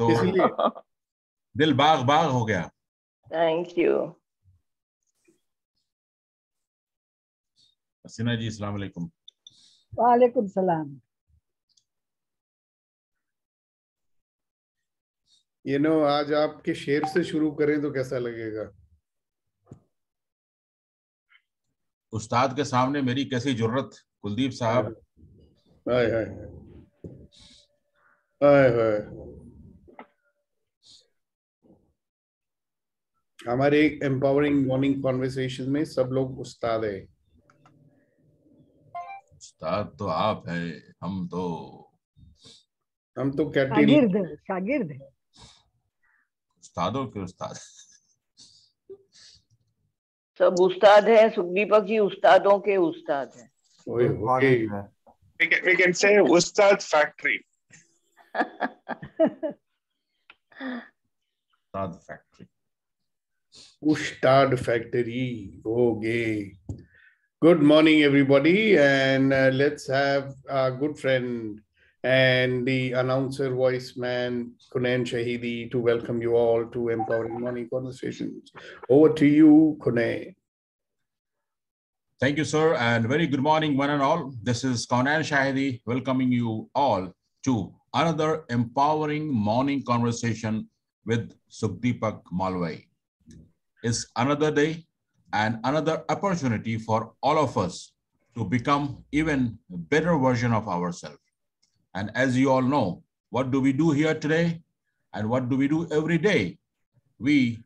तो इसलिए। दिल बाग बाग हो गया। थैंक यू हसीना जी अस्सलाम वालेकुम। वालेकुम सलाम। यू नो आज आपके शेर से शुरू करें तो कैसा लगेगा? उस्ताद के सामने मेरी कैसी ज़रूरत कुलदीप साहब। हाय हाय। हाय हाय। हमारे एम्पावरिंग मॉर्निंग कॉन्वर्सेशन में सब लोग उस्ताद है। उस्ताद तो आप है हम तो हम तो कैटेगरी शागिर्द शागिर्द उस्तादों के उस्ताद। सब उस्ताद हैं सुखदीपक जी उस्तादों के उस्ताद है. We can, say Ustad Factory. Ustad factory Ustad Factory. Okay. Good morning, everybody, and uh, let's have our good friend and the announcer voice man Kunan Shahidi to welcome you all to Empowering Morning Conversations. Over to you, Kunan. Thank you, sir, and very good morning, one and all. This is Kaunan Shahidi welcoming you all to another empowering morning conversation with Sukhdeepak Malvai. It's another day and another opportunity for all of us to become even better version of ourselves. And as you all know, what do we do here today? And what do we do every day? We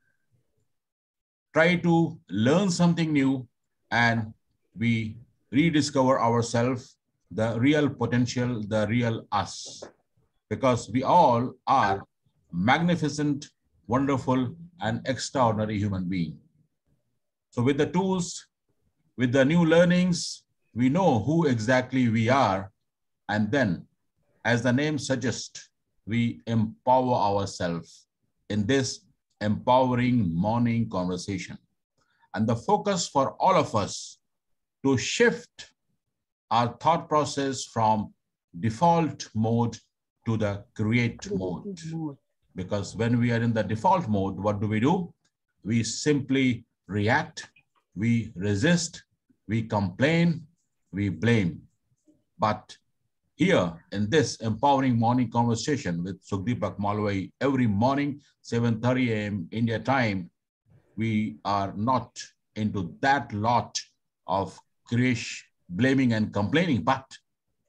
try to learn something new and we rediscover ourselves, the real potential, the real us, because we all are magnificent, wonderful, and extraordinary human being. So with the tools, with the new learnings, we know who exactly we are, and then, as the name suggests, we empower ourselves in this empowering morning conversation. And the focus for all of us to shift our thought process from default mode to the create mode. Because when we are in the default mode, what do we do? We simply react, we resist, we complain, we blame. But here in this empowering morning conversation with Sukhdeepak Malvai every morning, 7.30 a.m. India time, we are not into that lot of creation, blaming and complaining, but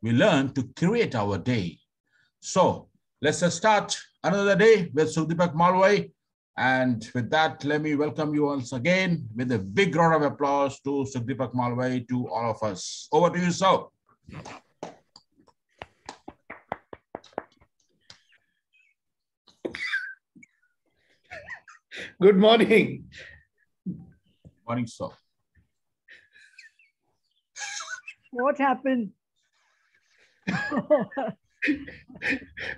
we learn to create our day. So let's start another day with Sukhdeepak Malvai. And with that, let me welcome you once again with a big round of applause to Sukhdeepak Malvai, to all of us. Over to you, sir. Good morning. Morning, sir. What happened?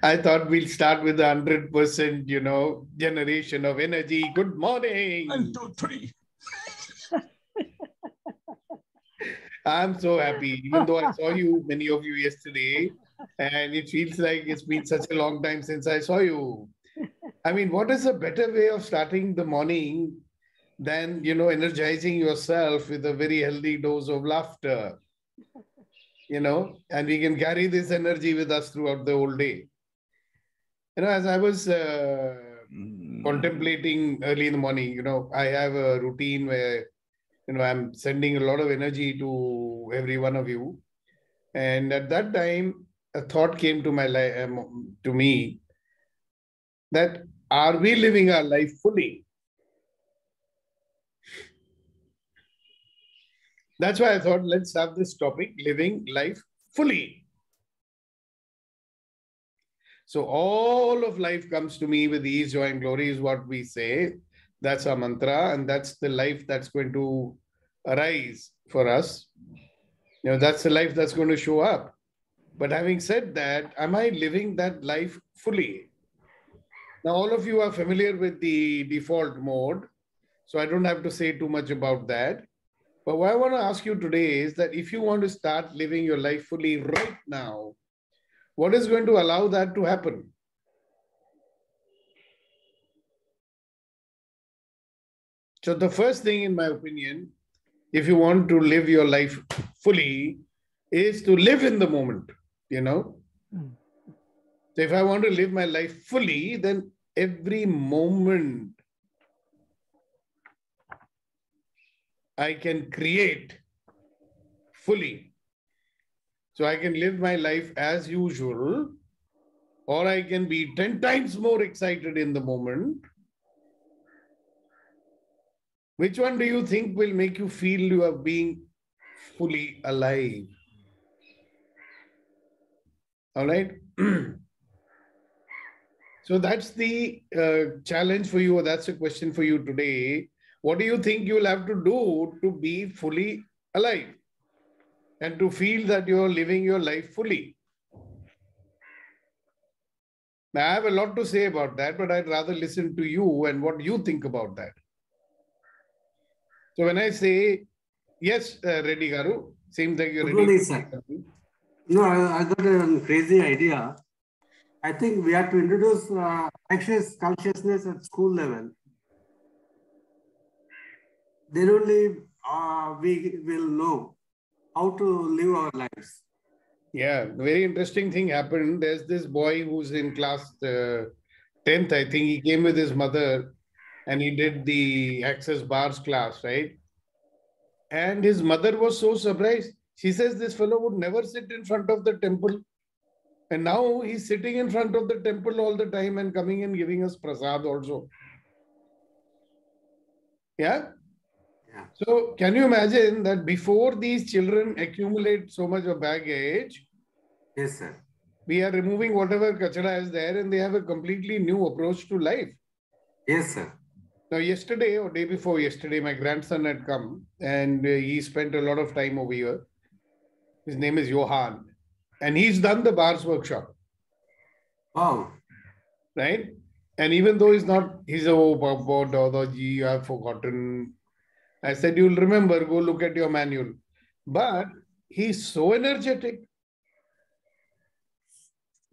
I thought we'll start with hundred percent, you know, generation of energy. Good morning. One, two, three. I'm so happy, even though I saw you, many of you yesterday, and it feels like it's been such a long time since I saw you. I mean, what is a better way of starting the morning than, you know, energizing yourself with a very healthy dose of laughter? You know, and we can carry this energy with us throughout the whole day. You know, as I was uh, contemplating early in the morning, you know, I have a routine where you know i'm sending a lot of energy to every one of you. And at that time a thought came to my life um, to me that are we living our life fully that's why i thought let's have this topic living life fully. So all of life comes to me with ease joy and glory is what we say. That's our mantra and that's the life that's going to arise for us. You know that's the life that's going to show up. But having said that am i living that life fully? Now all of you are familiar with the default mode so i don't have to say too much about that but what I want to ask you today is that if you want to start living your life fully right now, what is going to allow that to happen? So, the first thing, in my opinion, if you want to live your life fully, is to live in the moment, you know? Hmm. So, if I want to live my life fully, then every moment I can create fully. So I can live my life as usual, or I can be 10 times more excited in the moment. Which one do you think will make you feel you are being fully alive? All right. so that's the uh, challenge for you, or that's the question for you today. What do you think you'll have to do to be fully alive and to feel that you're living your life fully? I have a lot to say about that, but I'd rather listen to you and what you think about that. So when I say, yes, uh, Reddy Garu, seems like you're ready. sir. No, I, I got a crazy idea. I think we have to introduce uh, consciousness at school level. Then only uh, we will know how to live our lives. Yeah, very interesting thing happened. There's this boy who's in class uh, 10th, I think. He came with his mother and he did the access bars class, right? And his mother was so surprised. She says this fellow would never sit in front of the temple. And now he's sitting in front of the temple all the time and coming and giving us prasad also. Yeah? So can you imagine that before these children accumulate so much of baggage, Yes, sir. we are removing whatever kachara is there and they have a completely new approach to life. Yes, sir. Now, yesterday or day before yesterday, my grandson had come and uh, he spent a lot of time over here. His name is Johan and he's done the bars workshop, Wow. right? And even though he's not, he's a oh, Baba, Dadaji, I've forgotten. I said, you'll remember, go look at your manual. But he's so energetic.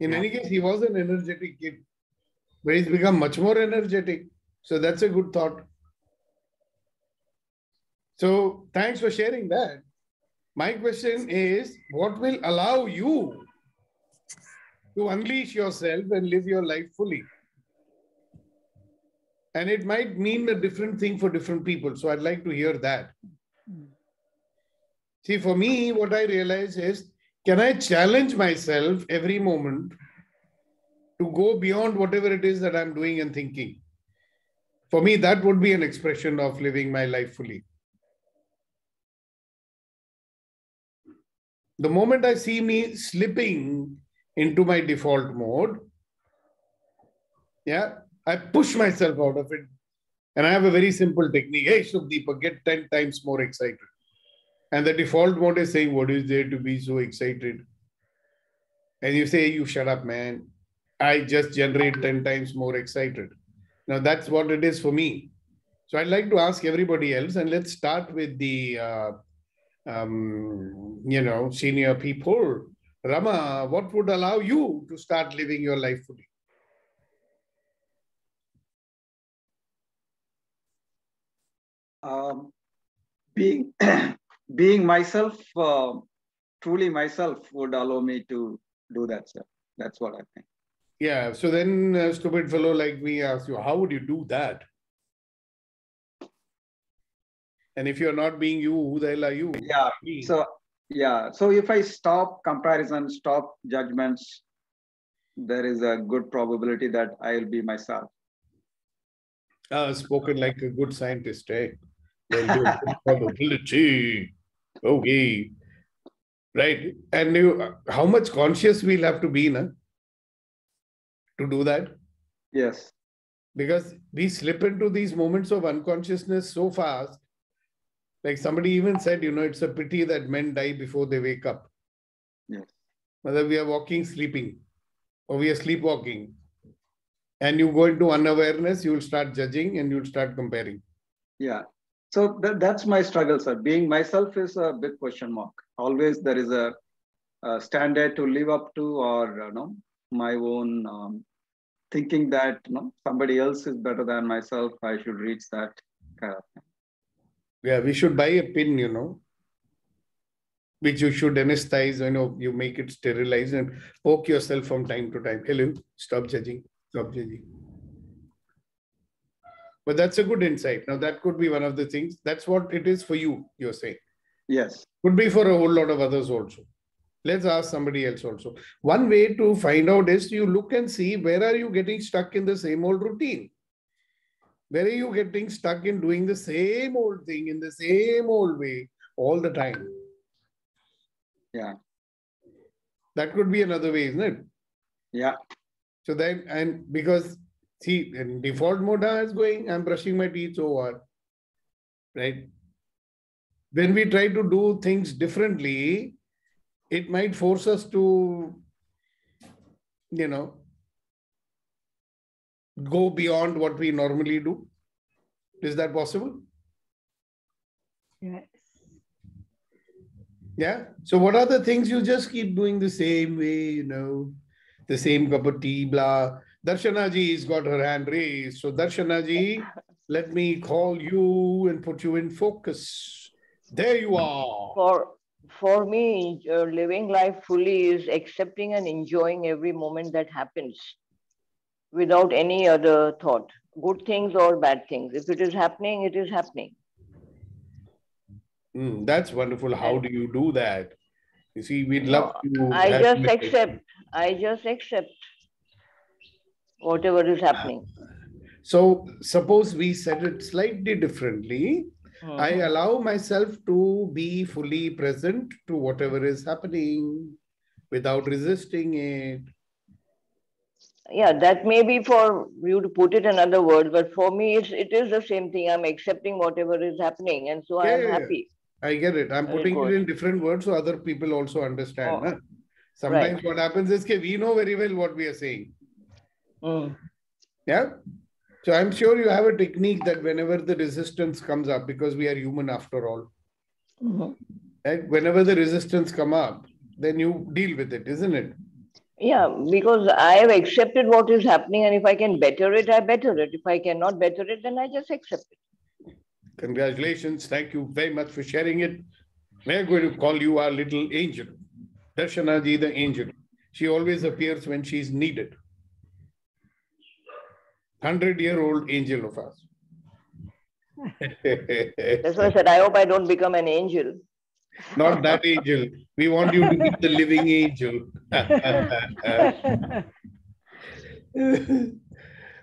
In Yeah. any case, he was an energetic kid, but he's become much more energetic. So that's a good thought. So thanks for sharing that. My question is what will allow you to unleash yourself and live your life fully? And it might mean a different thing for different people. So I'd like to hear that. See, for me, what I realize is can I challenge myself every moment to go beyond whatever it is that I'm doing and thinking? For me, that would be an expression of living my life fully. The moment I see me slipping into my default mode, yeah, I push myself out of it. And I have a very simple technique. Hey, Sukhdeepak, get 10 times more excited. And the default mode is saying, What is there to be so excited? And you say, You shut up, man. I just generate 10 times more excited. Now, that's what it is for me. So, I'd like to ask everybody else, and let's start with the, uh, um, you know, senior people. Rama, what would allow you to start living your life fully? Um, being being myself uh, truly myself would allow me to do that sir that's what i think Yeah. So then, a stupid fellow like me asks you, how would you do that? And if you're not being you, who the hell are you? yeah so yeah so if i stop comparison stop judgments there is a good probability that i'll be myself Ah, spoken like a good scientist, eh? There's a good probability. Okay. Right. And you, how much conscious we'll have to be na, to do that? yes Because we slip into these moments of unconsciousness so fast. Like somebody even said, you know, it's a pity that men die before they wake up. yes Whether we are walking, sleeping, or we are sleepwalking. And you go into unawareness, you will start judging and you'll start comparing. yeah so that, that's my struggle sir being myself is a big question mark always there is a, a standard to live up to or you know my own um, thinking that you know somebody else is better than myself i should reach that kind of thing. Yeah, we should buy a pin, you know, which you should anesthetize, you know, you make it sterilize and poke yourself from time to time. Hello, stop judging, stop judging. But that's a good insight. Now, that could be one of the things. That's what it is for you, you're saying. Yes. Could be for a whole lot of others also. Let's ask somebody else also. One way to find out is you look and see where are you getting stuck in the same old routine? Where are you getting stuck in doing the same old thing in the same old way all the time? Yeah. That could be another way, isn't it? Yeah. So then, and because see, in default mode is going, I'm brushing my teeth so what? Right? When we try to do things differently, it might force us to, you know, go beyond what we normally do. Is that possible? Yes. Yeah. So what are the things you just keep doing the same way, you know, the same cup of tea, blah. Darshana ji's got her hand raised. So Darshana ji, let me call you and put you in focus. There you are. For for me, uh, living life fully is accepting and enjoying every moment that happens without any other thought, good things or bad things. If it is happening, it is happening. Mm, that's wonderful. How do you do that? You see, we'd love to. I just accept. I just accept whatever is happening. So suppose we said it slightly differently. I Mhm. allow myself to be fully present to whatever is happening without resisting it. Yeah, that may be for you to put it in other words, but for me, it's, it is the same thing. I'm accepting whatever is happening, and so Yeah, I'm yeah, yeah. happy. I get it. I'm putting it in different words so other people also understand. Oh, huh? Sometimes what happens is that we know very well what we are saying. Mm. Yeah. So I'm sure you have a technique that whenever the resistance comes up, because we are human after all, Mhm. right? Whenever the resistance come up, then you deal with it, isn't it? Yeah, because I have accepted what is happening, and if I can better it, I better it. If I cannot better it, then I just accept it. Congratulations. Thank you very much for sharing it. We're going to call you our little angel. Darshana ji, the angel. She always appears when she's needed. 100 year old angel of us. That's why I said, I hope I don't become an angel. Not that angel. We want you to be the living angel.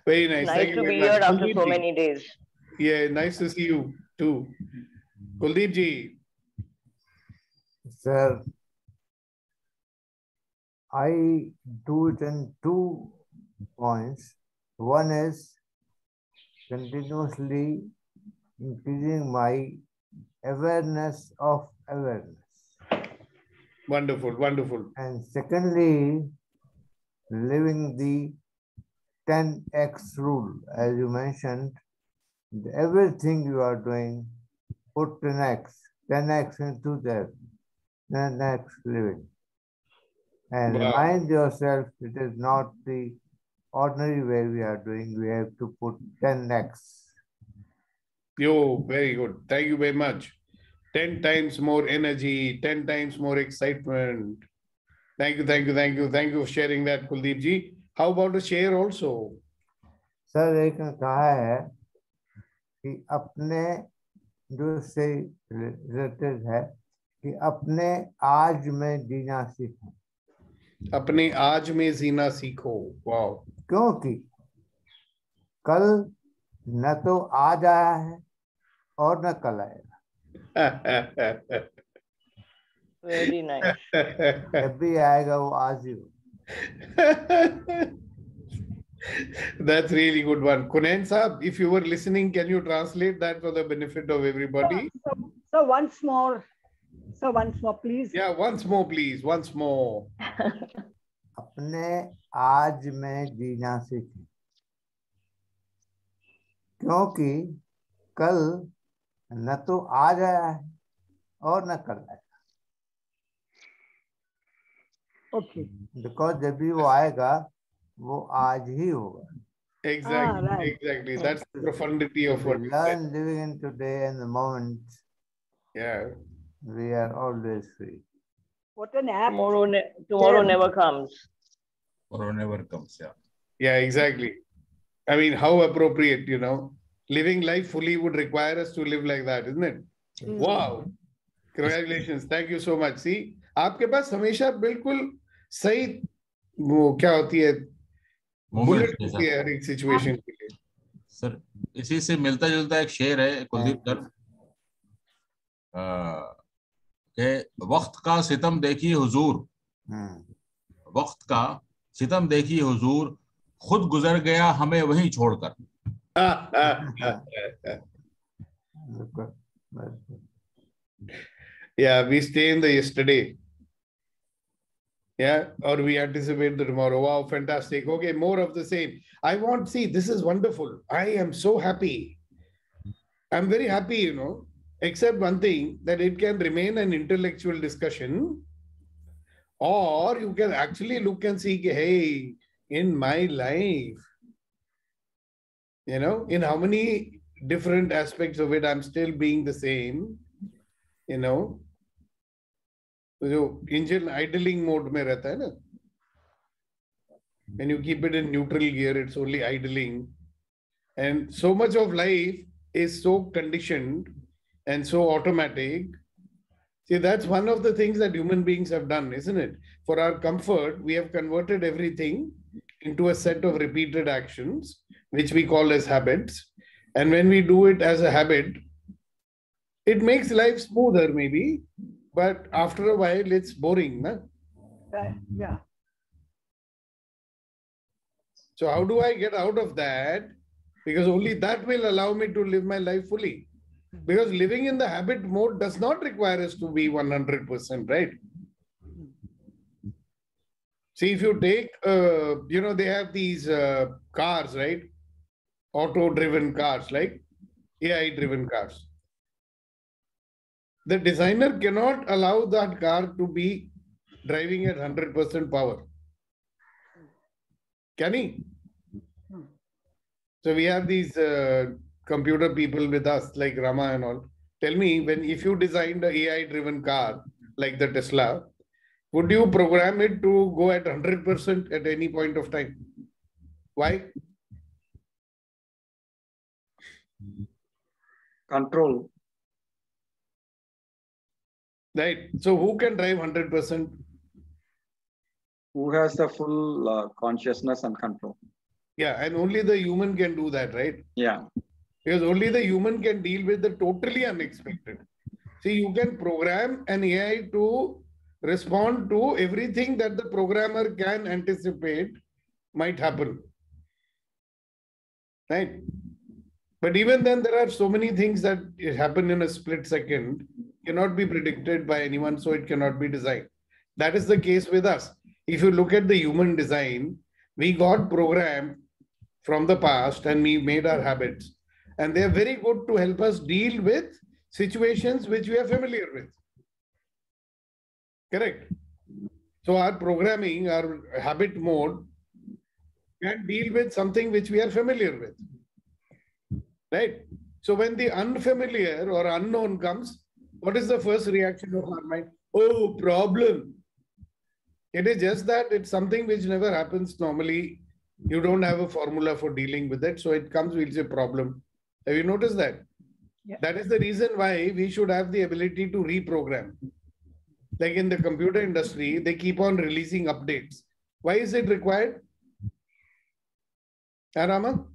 very nice. Nice you to very be much. here after Kuldeep so many days. Yeah, nice to see you too. Kuldeep ji, Sir, I do it in two points. One is continuously increasing my awareness of awareness. wonderful, wonderful. And secondly, living the 10x rule, as you mentioned, everything you are doing, put 10x, 10x into that, 10x living. And Wow. remind yourself it is not the ordinary way we are doing, we have to put 10x. Yo, very good. Thank you very much. 10 times more energy, 10 times more excitement. Thank you, thank you, thank you. Thank you for sharing that, Kuldeep ji. How about a share also? Sir एक ने कहा है कि अपने जो से related है कि अपने आज में जीना सीखें अपने आज में जीना सीखो वाओ क्योंकि कल न तो आज आया है और न कल आएगा Very nice. जब भी आएगा वो आज ही That's really good one. Kunen Saab, if you were listening, can you translate that for the benefit of everybody? So, So, so once more, so once more, please. Yeah, once more, please. Once more. अपने आज में जीना सीखें क्योंकि कल न तो आज आया है और न कल आएगा Okay. बिकॉज़ जब भी वो आएगा वो आज ही होगा Exactly, Ah, right. exactly. That's the profundity of what we learn living in today and the moment, Yeah. we are always free. What an app. Tomorrow, ne- tomorrow Yeah. never comes. Or never comes. Yeah. Yeah, exactly. I mean, how appropriate, you know. Living life fully would require us to live like that, isn't it? Mm. Wow. Congratulations. Thank you so much. See, आपके पास हमेशा बिल्कुल सही वो क्या होती है bullet होती। है हर एक सिचुएशन के लिए सर इसी से मिलता जुलता एक शेर है कुलदीप सर अ, कि वक्त का सितम देखिए हुजूर Hmm. वक्त का सितम देखिए हुजूर खुद गुजर गया हमें वहीं छोड़कर या we stay in the yesterday या और we anticipate the tomorrow wow fantastic okay more of the same I want see this is wonderful I am so happy I am very happy you know except one thing that it can remain an intellectual discussion or you can actually look and see, hey, in my life, you know, in how many different aspects of it, I'm still being the same, you know. जो engine idling mode में रहता है ना when you keep it in neutral gear it's only idling and so much of life is so conditioned and so automatic see that's one of the things that human beings have done isn't it for our comfort we have converted everything into a set of repeated actions which we call as habits and when we do it as a habit it makes life smoother maybe but after a while it's boring na? Right, Yeah. So how do I get out of that? Because only that will allow me to live my life fully. Because living in the habit mode does not require us to be 100%, right? See, if you take, uh, you know, they have these uh, cars, right? Auto-driven cars, like AI-driven cars. The designer cannot allow that car to be driving at 100% power. Can he? So we have these uh, computer people with us, like Rama and all. Tell me, when if you designed a AI-driven car like the Tesla, would you program it to go at 100% at any point of time? Why? Control. Right. So who can drive 100%? Who has the full uh, consciousness and control? Yeah, and only the human can do that, right? Yeah. Because only the human can deal with the totally unexpected. See, you can program an AI to respond to everything that the programmer can anticipate might happen. Right? But even then, there are so many things that happen in a split second, cannot be predicted by anyone, so it cannot be designed. That is the case with us. If you look at the human design, we got programmed from the past and we made our habits. And they're very good to help us deal with situations which we are familiar with. Correct. So our programming, our habit mode can deal with something which we are familiar with. Right? So when the unfamiliar or unknown comes, what is the first reaction of our mind? Oh, problem. It is just that it's something which never happens normally. You don't have a formula for dealing with it. So it comes, we'll say problem. Have you noticed that? Yeah. That is the reason why we should have the ability to reprogram. Like in the computer industry, they keep on releasing updates. Why is it required? Arama?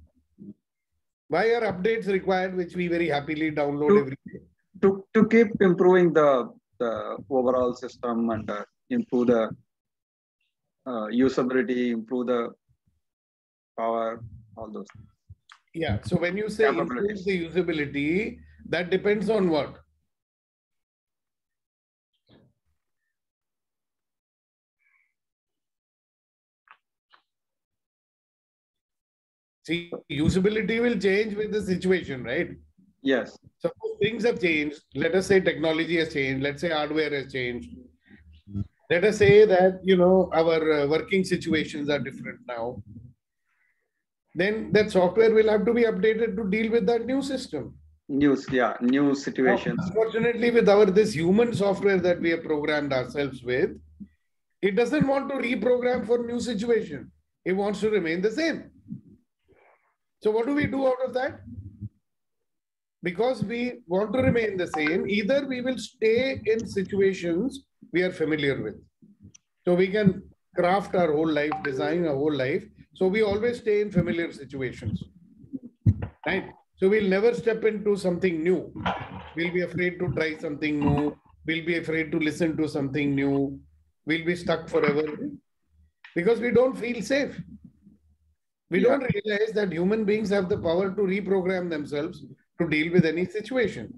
Why are updates required, which we very happily download To- every day? To, to keep improving the, the overall system and uh, improve the uh, usability, improve the power, all those. things. Yeah, so when you say improve the usability, that depends on what? See, usability will change with the situation, right? Yes. Suppose things have changed. Let us say technology has changed. Let's say hardware has changed. Let us say that, you know, our uh, working situations are different now. Then that software will have to be updated to deal with that new system. News, yeah, new situations. Unfortunately, with our this human software that we have programmed ourselves with, it doesn't want to reprogram for new situation. It wants to remain the same. So what do we do out of that? Because we want to remain the same, either we will stay in situations we are familiar with. So we can craft our whole life, design our whole life. So we always stay in familiar situations. Right? So we'll never step into something new. We'll be afraid to try something new. We'll be afraid to listen to something new. We'll be stuck forever because we don't feel safe. We Yeah. don't realize that human beings have the power to reprogram themselves to deal with any situation.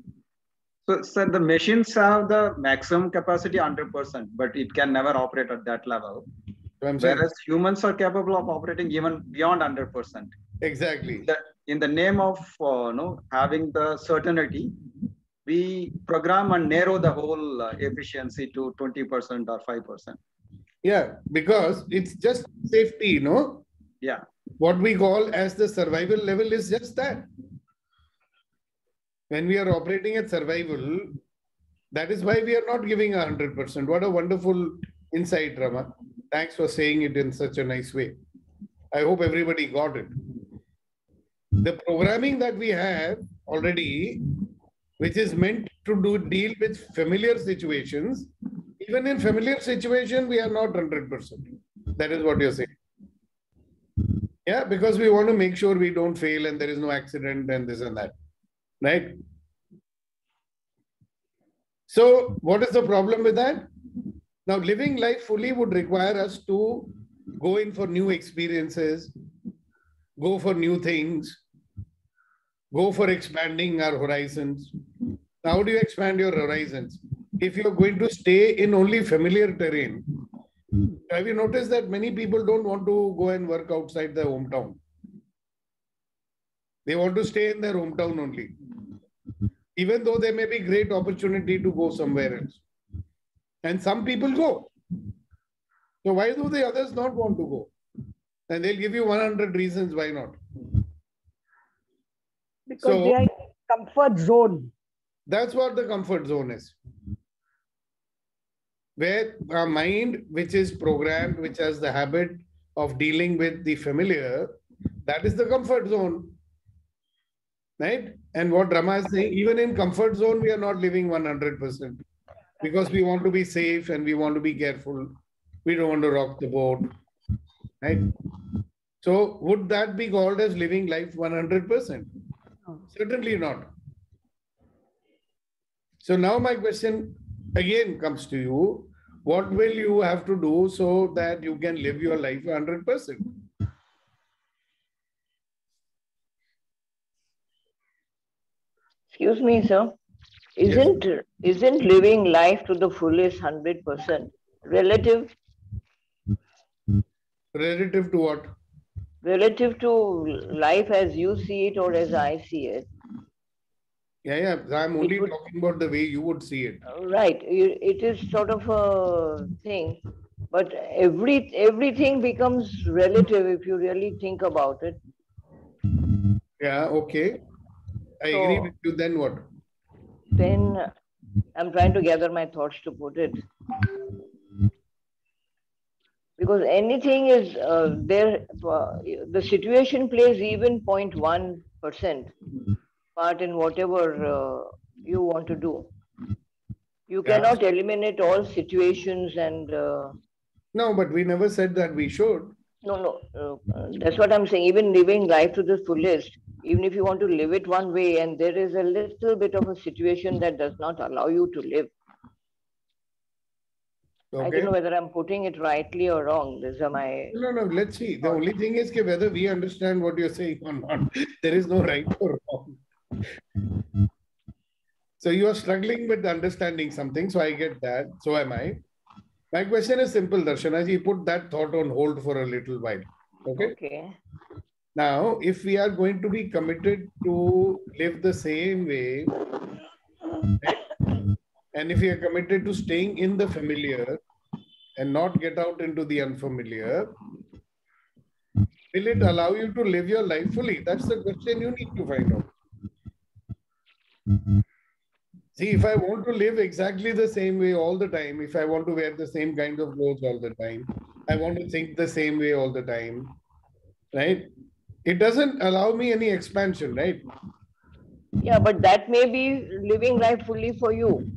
So, sir, the machines have the maximum capacity 100%, but it can never operate at that level. So I'm saying Whereas humans are capable of operating even beyond 100%. exactly. That in the name of uh, no having the certainty, we program and narrow the whole uh, efficiency to 20% or 5%. Yeah, because it's just safety, you know. Yeah. What we call as the survival level is just that. When we are operating at survival, that is why we are not giving hundred percent. What a wonderful insight, Rama. Thanks for saying it in such a nice way. I hope everybody got it. The programming that we have already, which is meant to do deal with familiar situations, even in familiar situation, we are not hundred percent. That is what you're saying. Yeah, because we want to make sure we don't fail and there is no accident and this and that. Right? So, what is the problem with that? Now, living life fully would require us to go in for new experiences, go for new things, go for expanding our horizons. How do you expand your horizons? If you're going to stay in only familiar terrain, have you noticed that many people don't want to go and work outside their hometown? They want to stay in their hometown only. Even though there may be great opportunity to go somewhere else. And some people go. So why do the others not want to go? And they'll give you 100 reasons why not. Because So- they are in comfort zone. That's what the comfort zone is. Where our mind, which is programmed, which has the habit of dealing with the familiar, that is the comfort zone. Right? And what Rama is saying, even in comfort zone, we are not living 100% because we want to be safe and we want to be careful. We don't want to rock the boat. Right? So, would that be called as living life 100%? Certainly not. So now my question again comes to you. What will you have to do so that you can live your life 100%? Excuse me, sir. Isn't isn't living life to the fullest hundred percent relative Relative to what? relative to life as you see it or as I see it? Yeah, yeah. I'm only would- talking about the way you would see it. Right. It is sort of a thing, but every everything becomes relative if you really think about it. Yeah, okay. I agree with you. Then what? Then I'm trying to gather my thoughts to put it. Because anything is uh, there, uh, the situation plays even 0.1% part in whatever uh, you want to do. You Yeah. cannot eliminate all situations and uh, No, but we never said that we should. no, no, uh, that's what I'm saying. Even living life to the fullest, even if you want to live it one way, and there is a little bit of a situation that does not allow you to live. I don't know whether I'm putting it rightly or wrong. These are my. No, no, let's see. The only thing is ke whether we understand what you're saying or not. There is no right or wrong. So you are struggling with understanding something. So I get that. So am I. My question is simple, Darshana ji. Put that thought on hold for a little while. Okay. Okay. Now, if we are going to be committed to live the same way, and if we are committed to staying in the familiar and not get out into the unfamiliar, will it allow you to live your life fully? That's the question you need to find out. See, if I want to live exactly the same way all the time, if I want to wear the same kind of clothes all the time, I want to think the same way all the time, right? It doesn't allow me any expansion, right? Yeah, but that may be living life fully for you.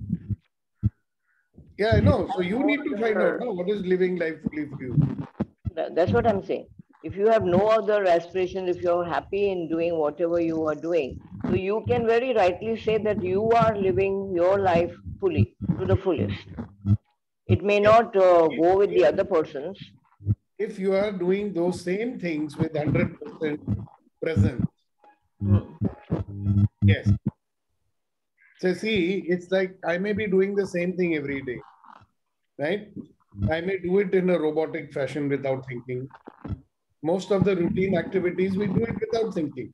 Yeah, I know. So you need to find out no, what is living life fully for you. That's what I'm saying. If you have no other aspiration, if you're happy in doing whatever you are doing, so you can very rightly say that you are living your life fully to the fullest. It may not uh, go with the other person's. If you are doing those same things with 100% presence, yes. So see, it's like I may be doing the same thing every day, right? I may do it in a robotic fashion without thinking. Most of the routine activities, we do it without thinking.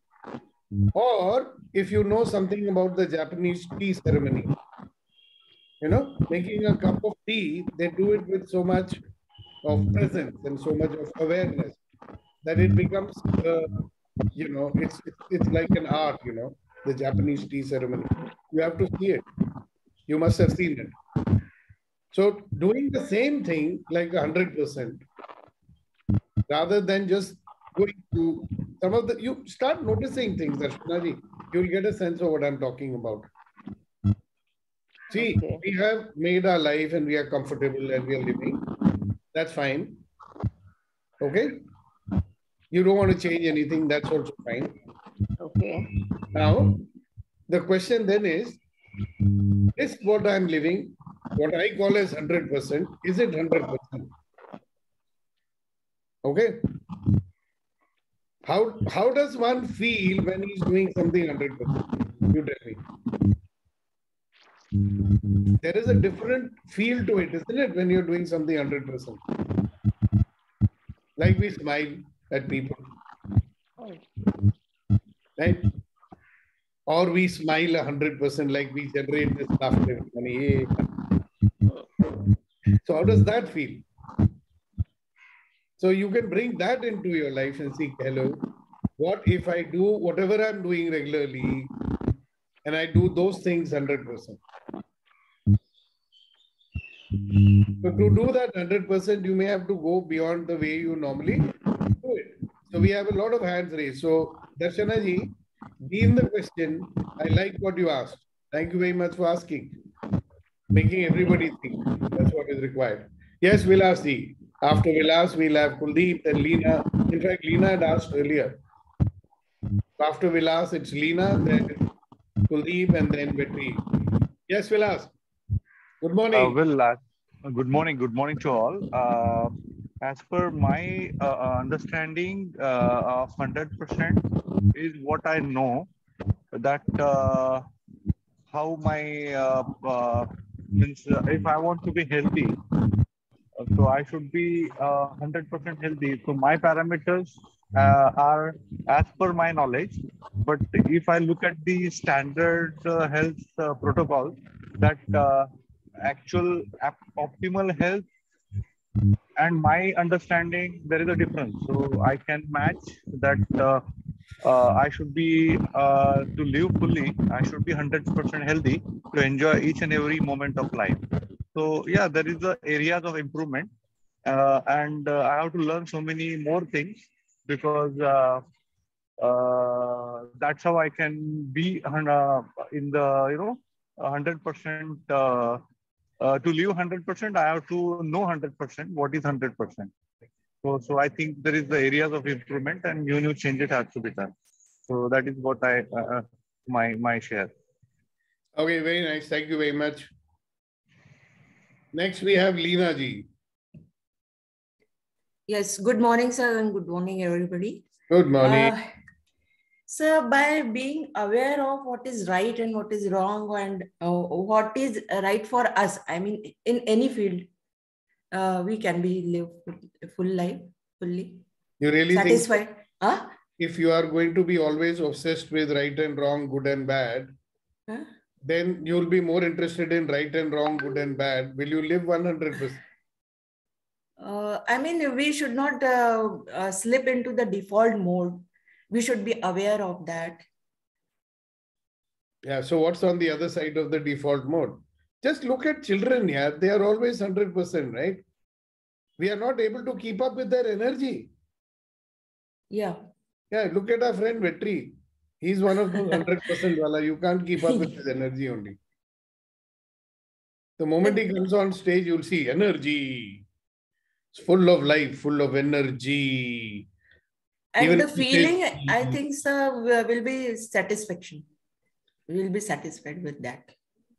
Or if you know something about the Japanese tea ceremony, you know, making a cup of tea, they do it with so much of presence and so much of awareness that it becomes, uh, you know, it's, it's it's like an art, you know, the Japanese tea ceremony. You have to see it. You must have seen it. So doing the same thing like hundred percent, rather than just going to some of the you start noticing things, Darshanaji. You'll get a sense of what I'm talking about. See, Okay. we have made our life and we are comfortable and we are living. That's fine. Okay. You don't want to change anything, that's also fine. Okay. Now, the question then is, is what I'm living, what I call as 100%, is it 100%? Okay. How, how does one feel when he's doing something 100%? You tell me. There is a different feel to it, isn't it, when you're doing something 100%? Like we smile at people, right? Or we smile 100% like we generate this laughter. So, how does that feel? So, you can bring that into your life and see, hello, what if I do whatever I'm doing regularly and I do those things 100%? So to do that 100%, you may have to go beyond the way you normally do it. So we have a lot of hands raised. So Darshana ji, be in the question. I like what you asked. Thank you very much for asking. Making everybody think. That's what is required. Yes, Vilas ji. After Vilas, we'll have Kuldeep and Leena. In fact, Leena had asked earlier. After Vilas, it's Leena, then Kuldeep, and then Vetri. Yes, Vilas. Good morning. Uh, well, uh, good morning. Good morning to all. Uh, as per my uh, uh, understanding uh, of 100% is what I know that uh, how my uh, uh, means if I want to be healthy, so I should be uh, 100% healthy. So my parameters uh, are as per my knowledge. But if I look at the standard uh, health uh, protocol, that uh, actual optimal health and my understanding there is a difference. So i can match that uh, uh, i should be uh, to live fully i should be 100% healthy to enjoy each and every moment of life. So yeah there is the areas of improvement uh, and uh, i have to learn so many more things because uh, uh, that's how i can be uh, in the you know 100% uh, uh, to live 100%, I have to know 100% what is 100%. So, so I think there is the areas of improvement and new new changes have to be done. So that is what I my my share. Okay, very nice. Thank you very much. Next, we have Leena ji. Yes, good morning, sir, and good morning, everybody. Good morning. Uh, sir, by being aware of what is right and what is wrong and uh, what is right for us, I mean, in any field, uh, we can be live full- life fully you really satisfied. think Huh? if you are going to be always obsessed with right and wrong, good and bad, Huh? then you'll be more interested in right and wrong, good and bad. Will you live 100%? Uh, I mean, we should not uh, uh, slip into the default mode. We should be aware of that. Yeah. So what's on the other side of the default mode? Just look at children here. They are always 100%, right? We are not able to keep up with their energy. Yeah. Yeah. Look at our friend Vetri. He's one of those 100% wala. You can't keep up with his energy only. The moment he comes on stage, you'll see energy. It's full of life, full of energy. And Even the feeling, I think, sir, will be satisfaction. We will be satisfied with that.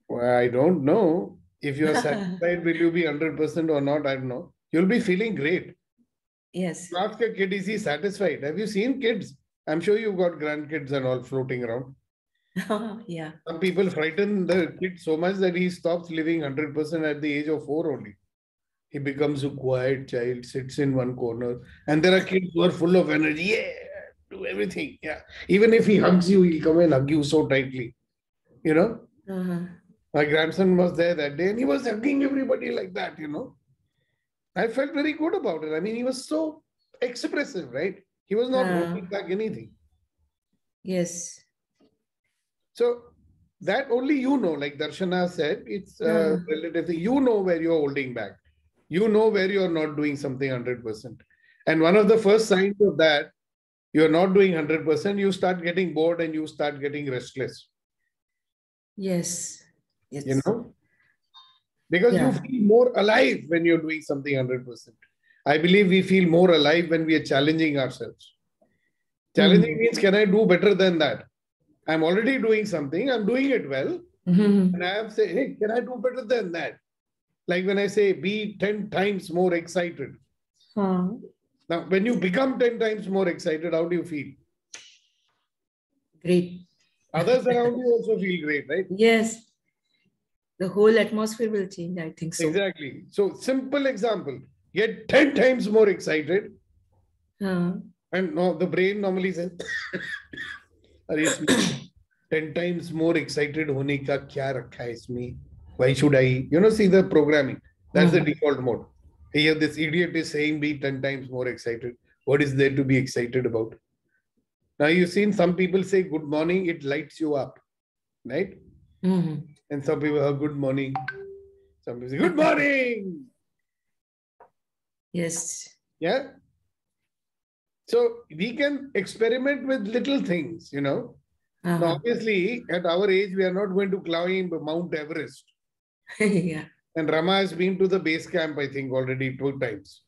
Well, I don't know. If you are satisfied, will you be 100% or not? I don't know. You'll be feeling great. Yes. You Ask a kid, is he satisfied? Have you seen kids? I'm sure you've got grandkids and all floating around. Oh, yeah. Some people frighten the kid so much that he stops living 100% at the age of four only. He becomes a quiet child, sits in one corner. And there are kids who are full of energy. Yeah, do everything. Yeah. Even if he hugs you, he'll come and hug you so tightly. You know? Uh-huh. My grandson was there that day and he was hugging everybody like that, you know. I felt very good about it. I mean, he was so expressive, right? He was not Yeah. holding back anything. Yes. So that only you know, like Darshana said, it's a Yeah. relative thing. You know where you're holding back. You know where you're not doing something 100%. And one of the first signs of that, you're not doing 100%, you start getting bored and you start getting restless. Yes. Yes. you know because you feel more alive when you're doing something 100% i believe we feel more alive when we are challenging ourselves challenging Mhm. means can i do better than that i'm already doing something i'm doing it well Mhm. and i have say hey can i do better than that like when i say be 10 times more excited Huh. now when you become 10 times more excited how do you feel Great. others around you also feel great right Yes. The whole atmosphere will change, I think so. exactly so simple example get 10 times more excited Huh. And no, the brain normally says, अरे इसमें 10 times more excited होने का क्या रखा है इसमें? why should I? You know, see the programming. That's the Mhm. default mode. Here, this idiot is saying be 10 times more excited. What is there to be excited about? Now, you've seen some people say good morning, it lights you up, right? Mhm. And some people have good morning. Some people say good morning. Yes. Yeah. So we can experiment with little things, you know. Now, Uh-huh. obviously, at our age, we are not going to climb Mount Everest. yeah. And Rama has been to the base camp, I think, already two times.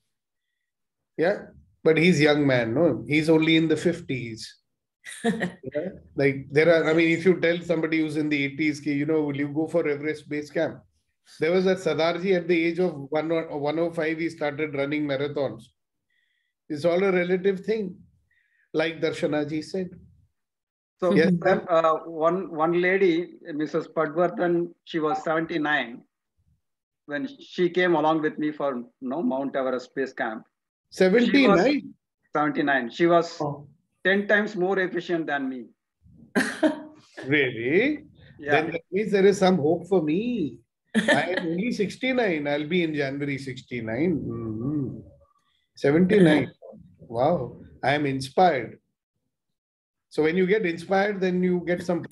Yeah. But he's young man, no? He's only in the 50s. yeah? Like there are, I mean, if you tell somebody who's in the 80s, ki, you know, will you go for Everest base camp? There was that Sadarji at the age of one or 105, he started running marathons. It's all a relative thing, like Darshanaji said. So Yes, uh, one one lady, Mrs. Patwardhan, she was 79 when she came along with me for no Mount Everest base camp. 79. 79. She was Oh. 10 times more efficient than me. Really? Yeah. Then that means there is some hope for me. I am only 69. I'll be in January 69. Mhm. 79. Wow. I am inspired. So when you get inspired, then you get some.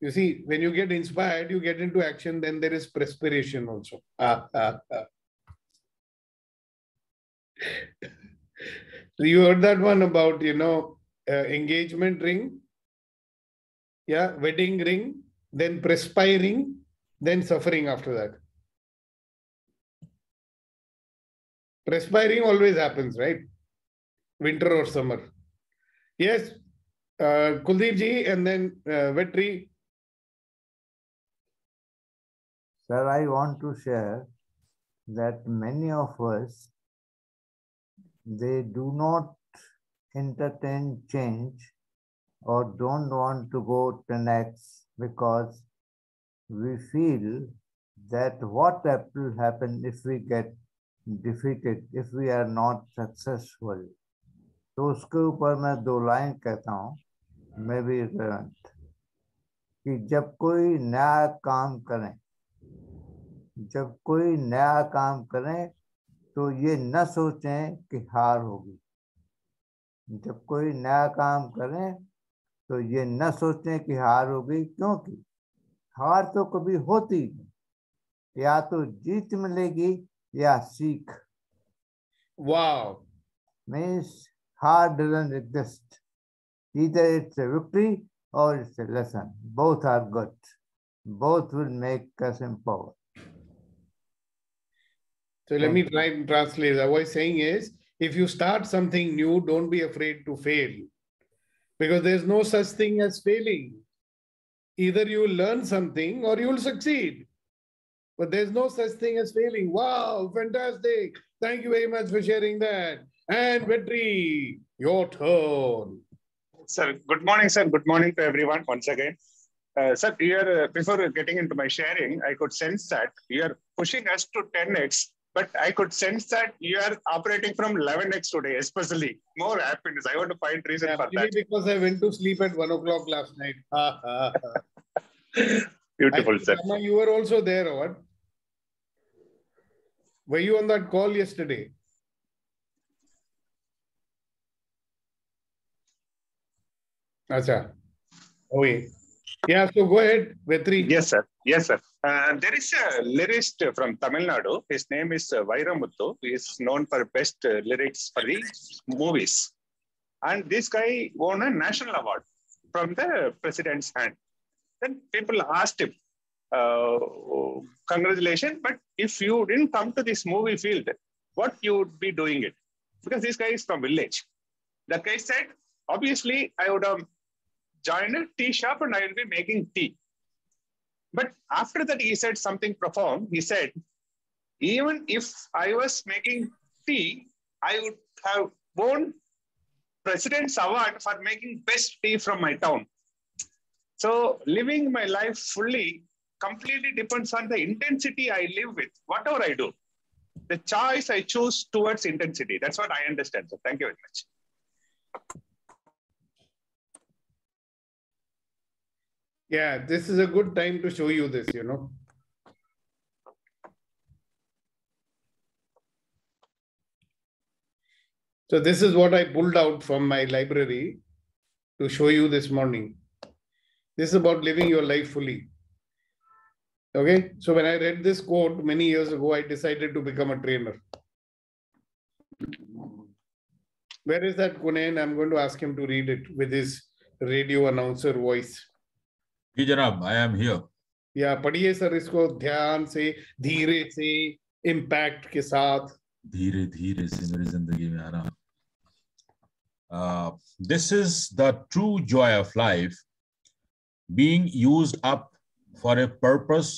you see, when you get inspired, you get into action, then there is perspiration also. Ah, ah, ah. you heard that one about, you know, uh, engagement ring? Yeah, wedding ring, then perspiring, then suffering after that. Perspiring always happens, right? Winter or summer. Yes, uh, Kuldeep ji, and then uh, Vetri. Sir, I want to share that many of us, they do not entertain change or don't want to go to next because we feel that what will happen if we get defeated, if we are not successful. तो उसके ऊपर मैं दो line कहता हूँ मैं भी कि जब कोई नया काम करें जब कोई नया काम करें तो ये न सोचें कि हार होगी। जब कोई नया काम करें तो ये न सोचें कि हार होगी क्योंकि हार तो कभी होती नहीं। या तो जीत मिलेगी या सीख। Wow. means hard doesn't exist. Either it's a victory or it's a lesson. Both are good. Both will make us empowered. So let me try and translate. What I'm saying is, if you start something new, don't be afraid to fail. Because there's no such thing as failing. Either you learn something or you will succeed. But there's no such thing as failing. Wow, fantastic. Thank you very much for sharing that. And Vetri, your turn. Sir, good morning, sir. Good morning to everyone once again. Uh, sir, here, uh, before getting into my sharing, I could sense that you are pushing us to 10x, but I could sense that you are operating from 11x today, especially more happiness. I want to find reason Yeah, for that. because I went to sleep at one o'clock last night. Beautiful, I sir. Rama, you were also there, or what? Were you on that call yesterday? Acha. Oh. Yeah, so go ahead, Vetri. Yes, sir. Yes, sir. Uh, there is a lyricist from Tamil Nadu. His name is uh, Vairamuthu. He is known for best uh, lyrics for the movies. And this guy won a national award from the president's hand. Then people asked him, uh, congratulations, but if you didn't come to this movie field, what you would be doing it? Because this guy is from village. That guy said, obviously, I would have joined a tea shop and I will be making tea. But after that, he said something profound. He said, even if I was making tea, I would have won President's Award for making best tea from my town. So living my life fully completely depends on the intensity I live with, whatever I do. The choice I choose towards intensity. That's what I understand. So thank you very much. Yeah, this is a good time to show you this, you know. So this is what I pulled out from my library to show you this morning. This is about living your life fully. Okay, so when I read this quote many years ago, I decided to become a trainer. Where is that Kunain? I'm going to ask him to read it with his radio announcer voice. जी जनाब I am here या पढ़िए sir इसको ध्यान से धीरे से impact के साथ धीरे धीरे से मेरी जिंदगी में आना this is the true joy of life being used up for a purpose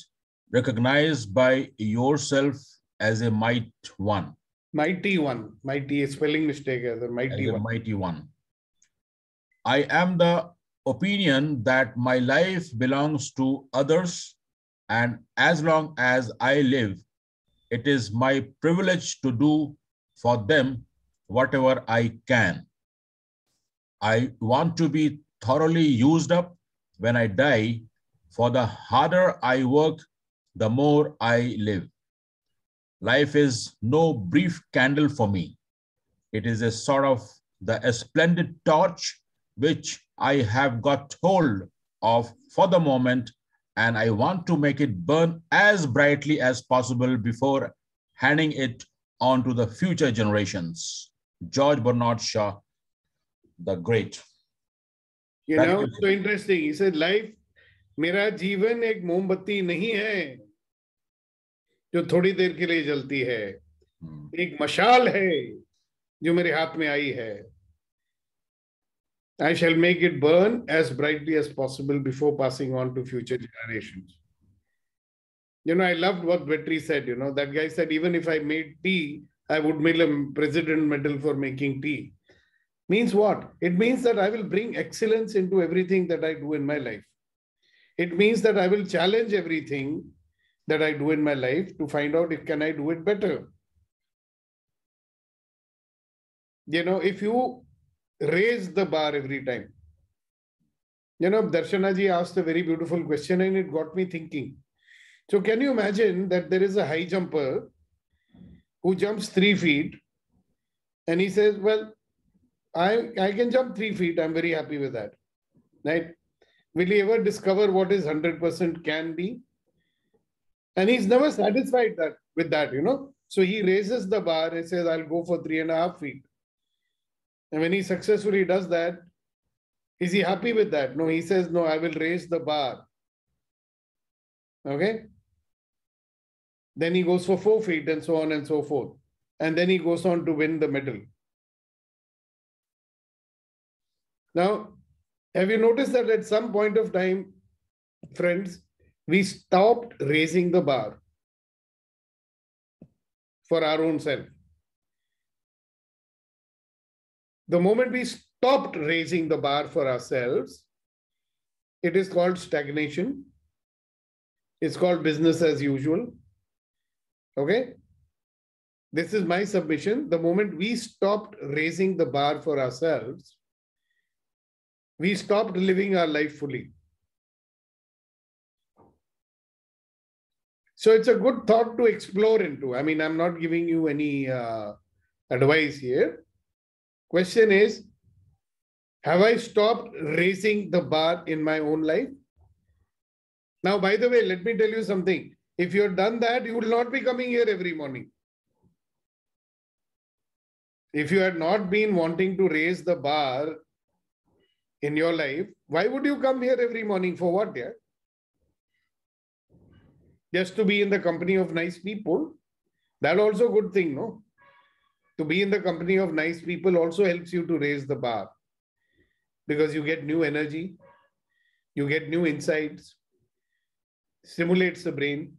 recognized by yourself as a might one mighty one mighty spelling mistake है the as mighty a one mighty one i am the opinion that my life belongs to others and as long as i live it is my privilege to do for them whatever i can i want to be thoroughly used up when I die, for the harder I work, the more I live. Life is no brief candle for me. It is a sort of the a splendid torch which I have got hold of for the moment, and I want to make it burn as brightly as possible before handing it on to the future generations. George Bernard Shaw, the great. you That know is- so interesting he said life मेरा जीवन एक मोमबत्ती नहीं है जो थोड़ी देर के लिए जलती है एक मशाल है जो मेरे हाथ में आई है I shall make it burn as brightly as possible before passing on to future generations. You know, I loved what Vetri said. You know, that guy said, even if I made tea, I would make a president medal for making tea. Means what? It means that I will bring excellence into everything that I do in my life. It means that I will challenge everything that I do in my life to find out if can I do it better. You know, if you raise the bar every time. You know, Darshana ji asked a very beautiful question and it got me thinking. So can you imagine that there is a high jumper who jumps three feet and he says, well, I, I can jump three feet. I'm very happy with that. Right? Will he ever discover what is 100% can be? And he's never satisfied that with that, you know. So he raises the bar and says, I'll go for three and a half feet. And when he successfully does that, is he happy with that? No, he says, No, I will raise the bar. Okay. Then he goes for four feet and so on and so forth. And then he goes on to win the medal. Now, have you noticed that at some point of time, friends, we stopped raising the bar for our own self? The moment we stopped raising the bar for ourselves, it is called stagnation. It's called business as usual. Okay? This is my submission. The moment we stopped raising the bar for ourselves, we stopped living our life fully. So it's a good thought to explore into. I mean, I'm not giving you any uh, advice here. Question is, have I stopped raising the bar in my own life? Now, by the way, let me tell you something. If you've done that, you will not be coming here every morning. If you had not been wanting to raise the bar in your life, why would you come here every morning? For what, yeah? Just to be in the company of nice people. That also a good thing, no? To be in the company of nice people also helps you to raise the bar because you get new energy, you get new insights, stimulates the brain.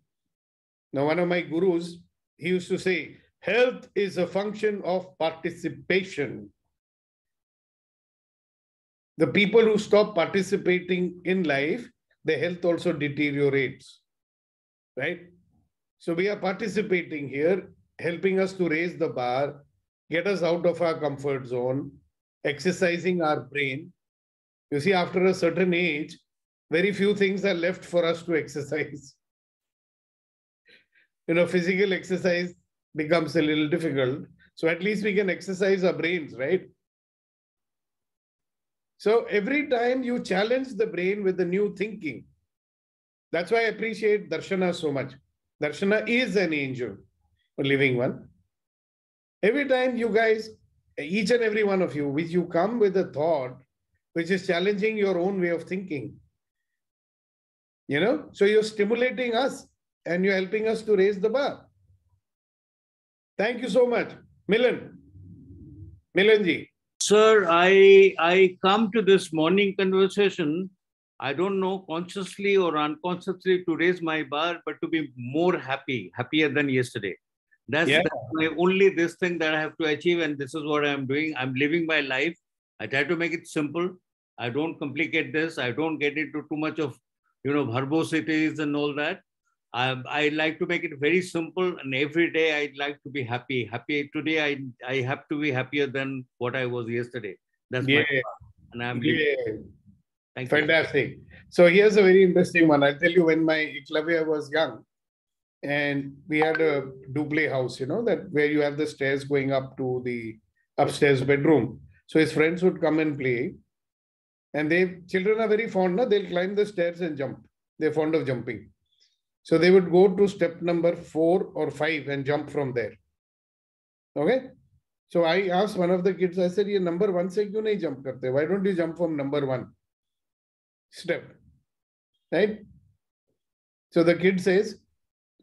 Now, one of my gurus, he used to say, health is a function of participation. The people who stop participating in life, their health also deteriorates, right? So we are participating here, helping us to raise the bar, get us out of our comfort zone, exercising our brain. You see, after a certain age, very few things are left for us to exercise. You know, physical exercise becomes a little difficult. So at least we can exercise our brains, right? So every time you challenge the brain with the new thinking, that's why I appreciate Darshana so much. Darshana is an angel, a living one. Every time you guys, each and every one of you, which you come with a thought which is challenging your own way of thinking, you know, so you're stimulating us and you're helping us to raise the bar. Thank you so much. Milan. Milanji. Sir, I I come to this morning conversation. I don't know consciously or unconsciously to raise my bar, but to be more happy, happier than yesterday. That's, Yeah. that's my only this thing that I have to achieve, and this is what I'm doing. I'm living my life. I try to make it simple. I don't complicate this. I don't get into too much of you know verbosities and all that. I, I like to make it very simple, and every day I'd like to be happy. Happy today, I I have to be happier than what I was yesterday. That's my Yeah. part, and I'm. Yeah. Thank you. Fantastic. So here's a very interesting one. I'll tell you when my Eklavya was young, and we had a double house, you know, that where you have the stairs going up to the upstairs bedroom. So his friends would come and play. And they children are very fond, no? they'll climb the stairs and jump. They're fond of jumping. So they would go to step number four or five and jump from there. Okay. So I asked one of the kids, I said, Ye number one se kyun nahi jump karte? Why don't you jump from number one step? Right? So the kid says,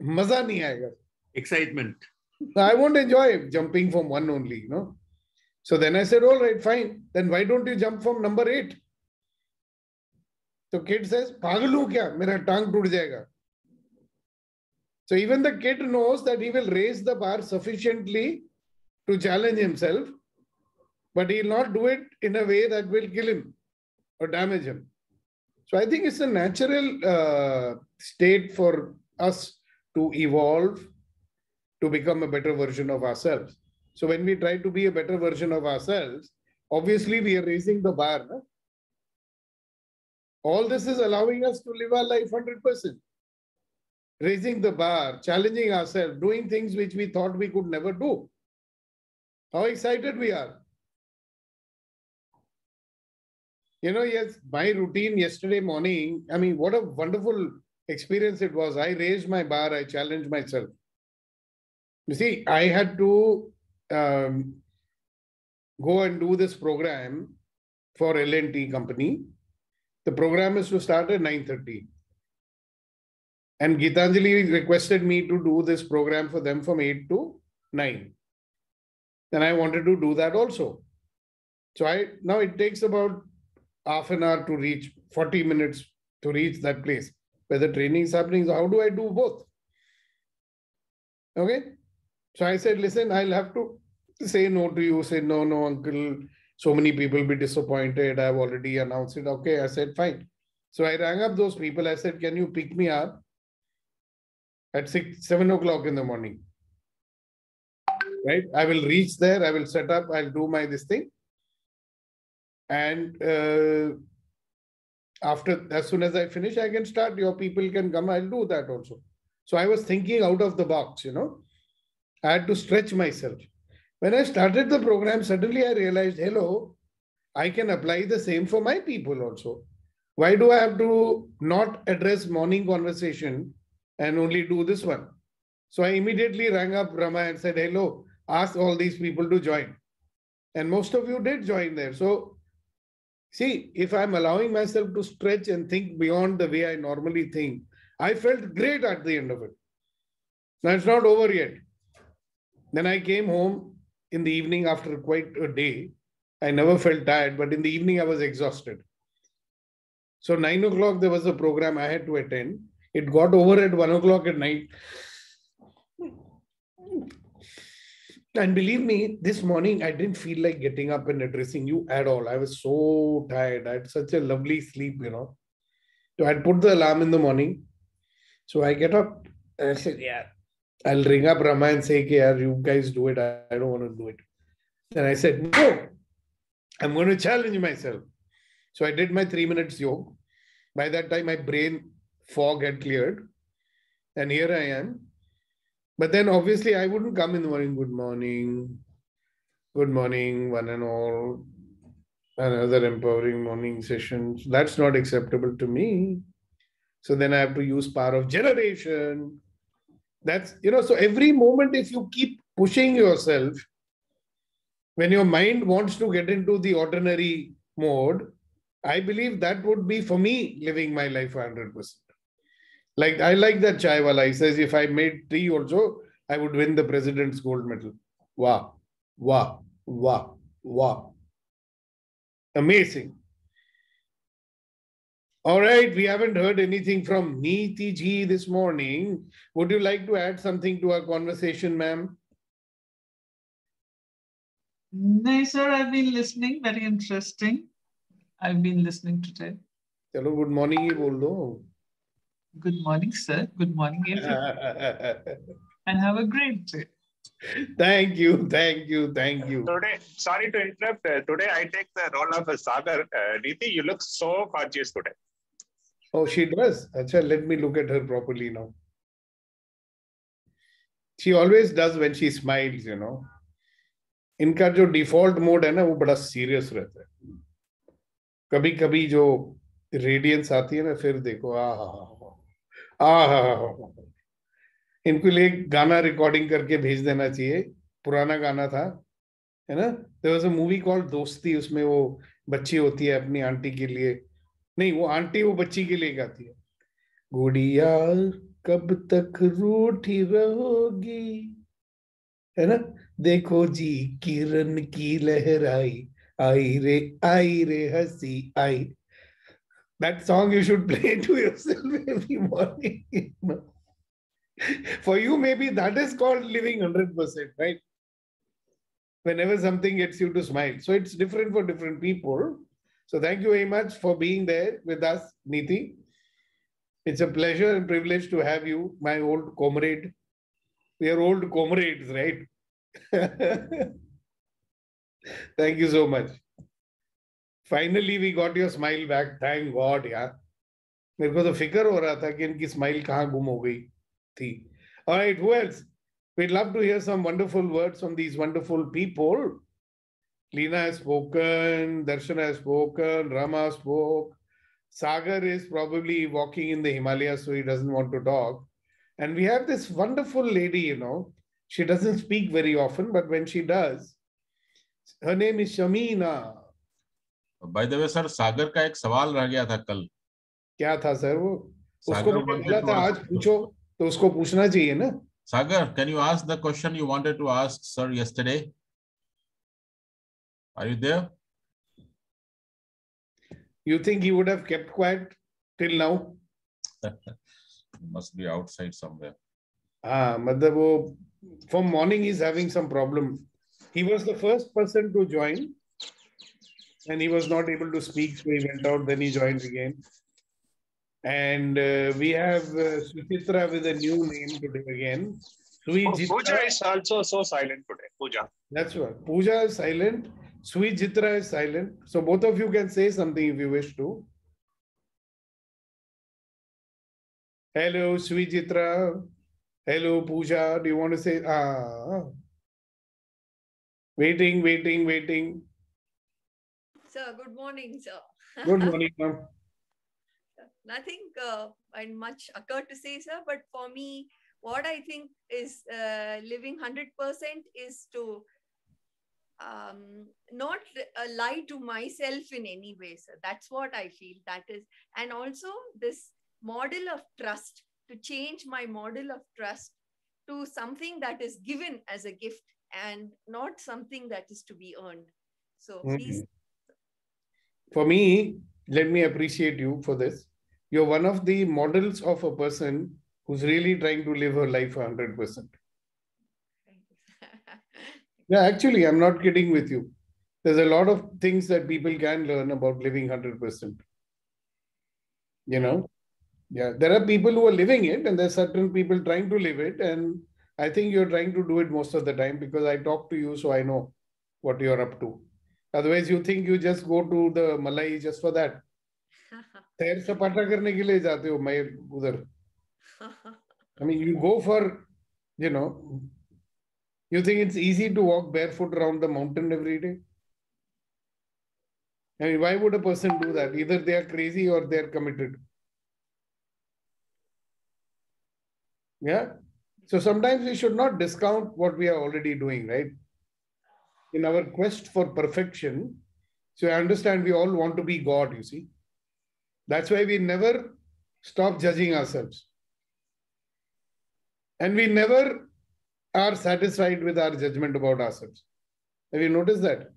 मज़ा नहीं आएगा. Excitement. I won't enjoy jumping from one only, you know. So then I said, all right, fine. Then why don't you jump from number eight? So kid says, पागल हूँ क्या? मेरा टांग टूट जाएगा. So even the kid knows that he will raise the bar sufficiently to challenge himself, but he'll not do it in a way that will kill him or damage him. So I think it's a natural uh, state for us to evolve to become a better version of ourselves. So when we try to be a better version of ourselves, obviously we are raising the bar. no? All this is allowing us to live our life 100%. raising the bar, challenging ourselves, doing things which we thought we could never do. How excited we are. You know, yes, my routine yesterday morning, I mean, what a wonderful experience it was. I raised my bar, I challenged myself. You see, I had to um, go and do this program for L&T company. The program is to start at 9.30. And Gitanjali requested me to do this program for them from 8 to 9. Then I wanted to do that also. So I now it takes about half an hour to reach 40 minutes to reach that place where the training is happening. So how do I do both? Okay. So I said, listen, I'll have to say no to you. Say, no, no, uncle. So many people be disappointed. I've already announced it. Okay. I said, fine. So I rang up those people. I said, can you pick me up at six, seven o'clock in the morning? Right. I will reach there. I will set up. I'll do my this thing. And uh, after, as soon as I finish, I can start. Your people can come. I'll do that also. So I was thinking out of the box, you know. I had to stretch myself. When I started the program, suddenly I realized, hello, I can apply the same for my people also. Why do I have to not address morning conversation and only do this one? So I immediately rang up Rama and said, hello, ask all these people to join. And most of you did join there. So see, if I'm allowing myself to stretch and think beyond the way I normally think, I felt great at the end of it. Now it's not over yet. Then I came home in the evening after quite a day. I never felt tired, but in the evening I was exhausted. So nine o'clock there was a program I had to attend. It got over at one o'clock at night. And believe me, this morning I didn't feel like getting up and addressing you at all. I was so tired. I had such a lovely sleep, you know. So I'd put the alarm in the morning. So I get up and I said, Yeah, I'll ring up Rama and say, okay, you guys do it. I, I don't want to do it. And I said, no, I'm going to challenge myself. So I did my three minutes yoga. By that time, my brain fog had cleared. And here I am. But then obviously I wouldn't come in the morning, good morning, good morning, one and all, another empowering morning sessions. That's not acceptable to me. So then I have to use power of generation that's, you know, so every moment, if you keep pushing yourself, when your mind wants to get into the ordinary mode, I believe that would be for me living my life 100%. Like, I like that Chaiwala. He says, if I made tea also, I would win the president's gold medal. Wow, wow, wow, wow. Amazing. All right, we haven't heard anything from Neeti ji this morning. Would you like to add something to our conversation, ma'am? No, sir, I've been listening. Very interesting. I've been listening today. Hello, good morning. Good morning, sir. Good morning, everyone. and have a great day. Thank you, thank you, thank you. Today, sorry to interrupt. Uh, today, I take the role of a Sagar. Uh, Neeti, you look so gorgeous today. Oh, she does. Achha, let me look at her properly now. She always does when she smiles, you know. इनका जो default mode है ना वो बड़ा serious रहता है कभी कभी जो रेडियंस आती है ना फिर देखो आ हा आ हा इनको लिए गाना रिकॉर्डिंग करके भेज देना चाहिए। पुराना गाना था, है ना? देयर वाज मूवी कॉल्ड दोस्ती, उसमें वो बच्ची होती है अपनी आंटी के लिए। नहीं, वो आंटी वो बच्ची के लिए गाती है। गुड़िया कब तक रूठी रहोगी? है ना? देखो जी, किरण की लहराई। आई रे आई रे, हँसी आई। That song you should play to yourself every morning. For you, maybe that is called living 100%, right? Whenever something gets you to smile. So it's different for different people. So thank you very much for being there with us, Neeti. It's a pleasure and privilege to have you, my old comrade. We are old comrades, right? thank you so much. Finally, we got your smile back. Thank God, yeah. मेरे को तो फिक्र हो रहा था कि इनकी smile कहाँ गुम हो Alright, who else? We'd love to hear some wonderful words from these wonderful people. Lina has spoken, Darshana has spoken, Rama spoke. Sagar is probably walking in the Himalayas, so he doesn't want to talk. And we have this wonderful lady, you know. She doesn't speak very often, but when she does, her name is Shamina. By the way sir Sagar का एक सवाल रह गया था कल। क्या था sir वो? उसको पूछना था आज पूछो तो उसको पूछना चाहिए ना? Sagar can you ask the question you wanted to ask sir yesterday are you there you think he would have kept quiet till now must be outside somewhere हाँ मतलब वो from morning he is having some problem he was the first person to join and he was not able to speak, so he went out, then he joined again. And uh, we have uh, Suchitra with a new name today again. Sweet Pooja is also so silent today. Pooja. That's what. Pooja is silent. Sweet Jitra is silent. So both of you can say something if you wish to. Hello, Sweet Jitra. Hello, Pooja. Do you want to say? Ah. Waiting, waiting, waiting. Sir, good morning, sir. Good morning, ma'am. Nothing uh, and much occurred to say, sir, but for me, what I think is uh, living 100% is to um, not uh, lie to myself in any way, sir. That's what I feel. That is, and also this model of trust to change my model of trust to something that is given as a gift and not something that is to be earned. So please Mhm. For me, let me appreciate you for this. You're one of the models of a person who's really trying to live her life 100%. Yeah, actually, I'm not kidding with you. There's a lot of things that people can learn about living 100%. You know? Yeah, there are people who are living it, and there's certain people trying to live it. And I think you're trying to do it most of the time because I talk to you, so I know what you're up to Otherwise, you think you just go to the Malay just for that. तैर सपाटा करने के लिए जाते हो मैं उधर I mean, you go for, you know, you think it's easy to walk barefoot around the mountain every day? I mean, why would a person do that? Either they are crazy or they are committed. Yeah. So sometimes we should not discount what we are already doing, right? In our quest for perfection, so I understand we all want to be God, you see. That's why we never stop judging ourselves. And we never are satisfied with our judgment about ourselves. Have you noticed that?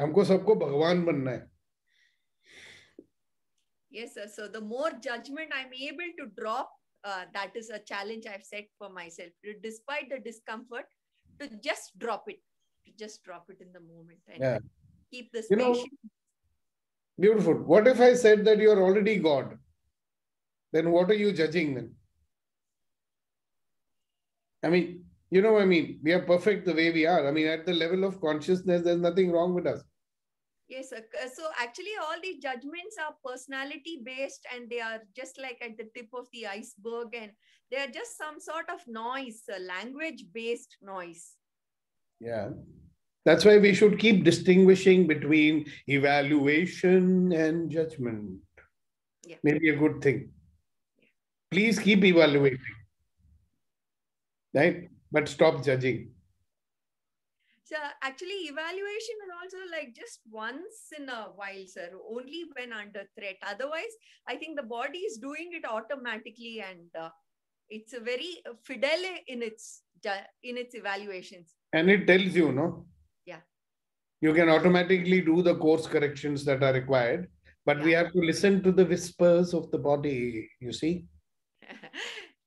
हमको सबको भगवान बनना है Yes, sir. So the more judgment I'm able to drop, uh, that is a challenge I've set for myself. Despite the discomfort, to just drop it, to just drop it in the moment and Yeah. keep this You know. Beautiful. What if I said that you are already God? Then what are you judging then? I mean, you know I mean? We are perfect the way we are. I mean, at the level of consciousness, there's nothing wrong with us. Yes, sir. Uh, So actually, all these judgments are personality based and they are just like at the tip of the iceberg and they are just some sort of noise, language based noise. Yeah. That's why we should keep distinguishing between evaluation and judgment. Yeah. Maybe a good thing. Please keep evaluating. Right? But stop judging. So actually, evaluation is also like just once in a while, sir, only when under threat. Otherwise, I think the body is doing it automatically and uh, it's a very fidel in its in its evaluations. And it tells you, no? Yeah. You can automatically do the course corrections that are required, but we have to listen to the whispers of the body, you see?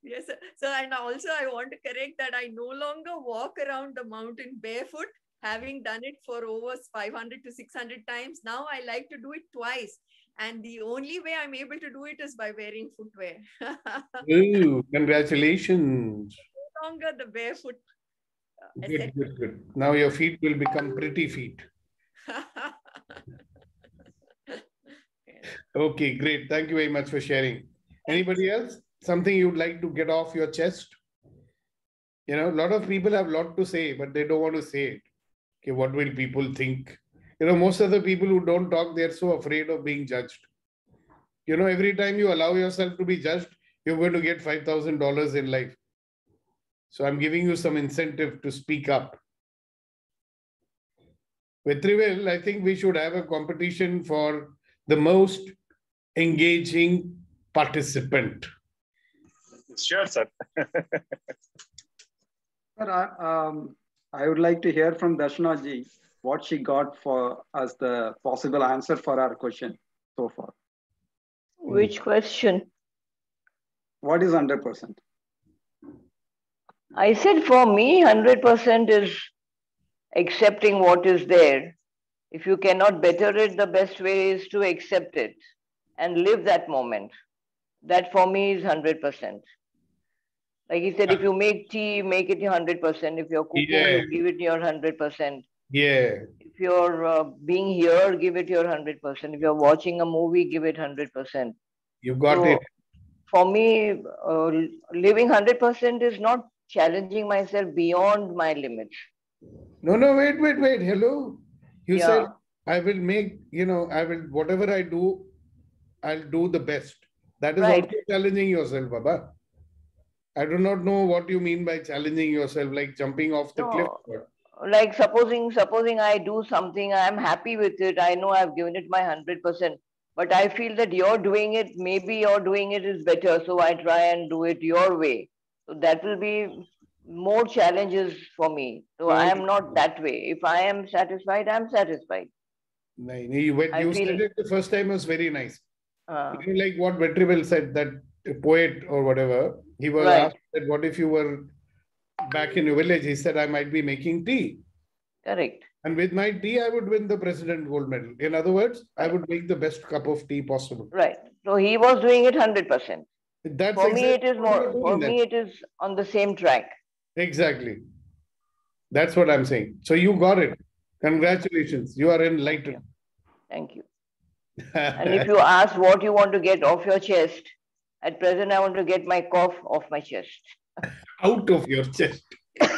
Yes, sir. So, and also I want to correct that I no longer walk around the mountain barefoot, having done it for over 500 to 600 times. Now I like to do it twice. And the only way I'm able to do it is by wearing footwear. Ooh, congratulations. no longer the barefoot. uh, Good, good, good. Now your feet will become pretty feet. Okay, great. Thank you very much for sharing. Anybody else? Something you'd like to get off your chest? You know, a lot of people have a lot to say, but they don't want to say it. Okay, what will people think? You know, most of the people who don't talk, they're so afraid of being judged. You know, every time you allow yourself to be judged, you're going to get $5,000 in life. So I'm giving you some incentive to speak up. With Vetrivel, I think we should have a competition for the most engaging participant. Sure, sir. Sir, I, um, I would like to hear from Darshana ji what she got for as the possible answer for our question so far. Which question? What is 100%? I said for me, 100% is accepting what is there. If you cannot better it, the best way is to accept it and live that moment. That for me is 100%. Like he said, if you make tea, make it 100%. If you're cooking, Yeah. you give it your 100%. Yeah. If you're uh, being here, give it your 100%. If you're watching a movie, give it 100%. You've got So, it. For me, uh, living 100% is not challenging myself beyond my limits. No, no, wait, wait, wait. Hello. You Yeah. said I will make, you know, I will, whatever I do, I'll do the best. That is Right. also challenging yourself, Baba. I do not know what you mean by challenging yourself, like jumping off the cliff. like supposing supposing i do something i'm happy with it i know i've given it my 100% but i feel that you're doing it maybe you're doing it is better so i try and do it your way. So that will be more challenges for me. So i am not that way. If i am satisfied i'm satisfied. Nahin, you, when I you feel- said it the first time was very nice. uh, like what Vetrivel said, that poet or whatever, he was Right. asked that what if you were back in your village? He said, I might be making tea. correct And with my tea, I would win the President Gold Medal. In other words, I would make the best cup of tea possible. right so he was doing it 100% That's for me it exactly is more for doing me it is on the same track Exactly. That's what I'm saying. So you got it. Congratulations. You are enlightened. thank you And if you ask what you want to get off your chest, at present I want to get my cough off my chest. Out of your chest.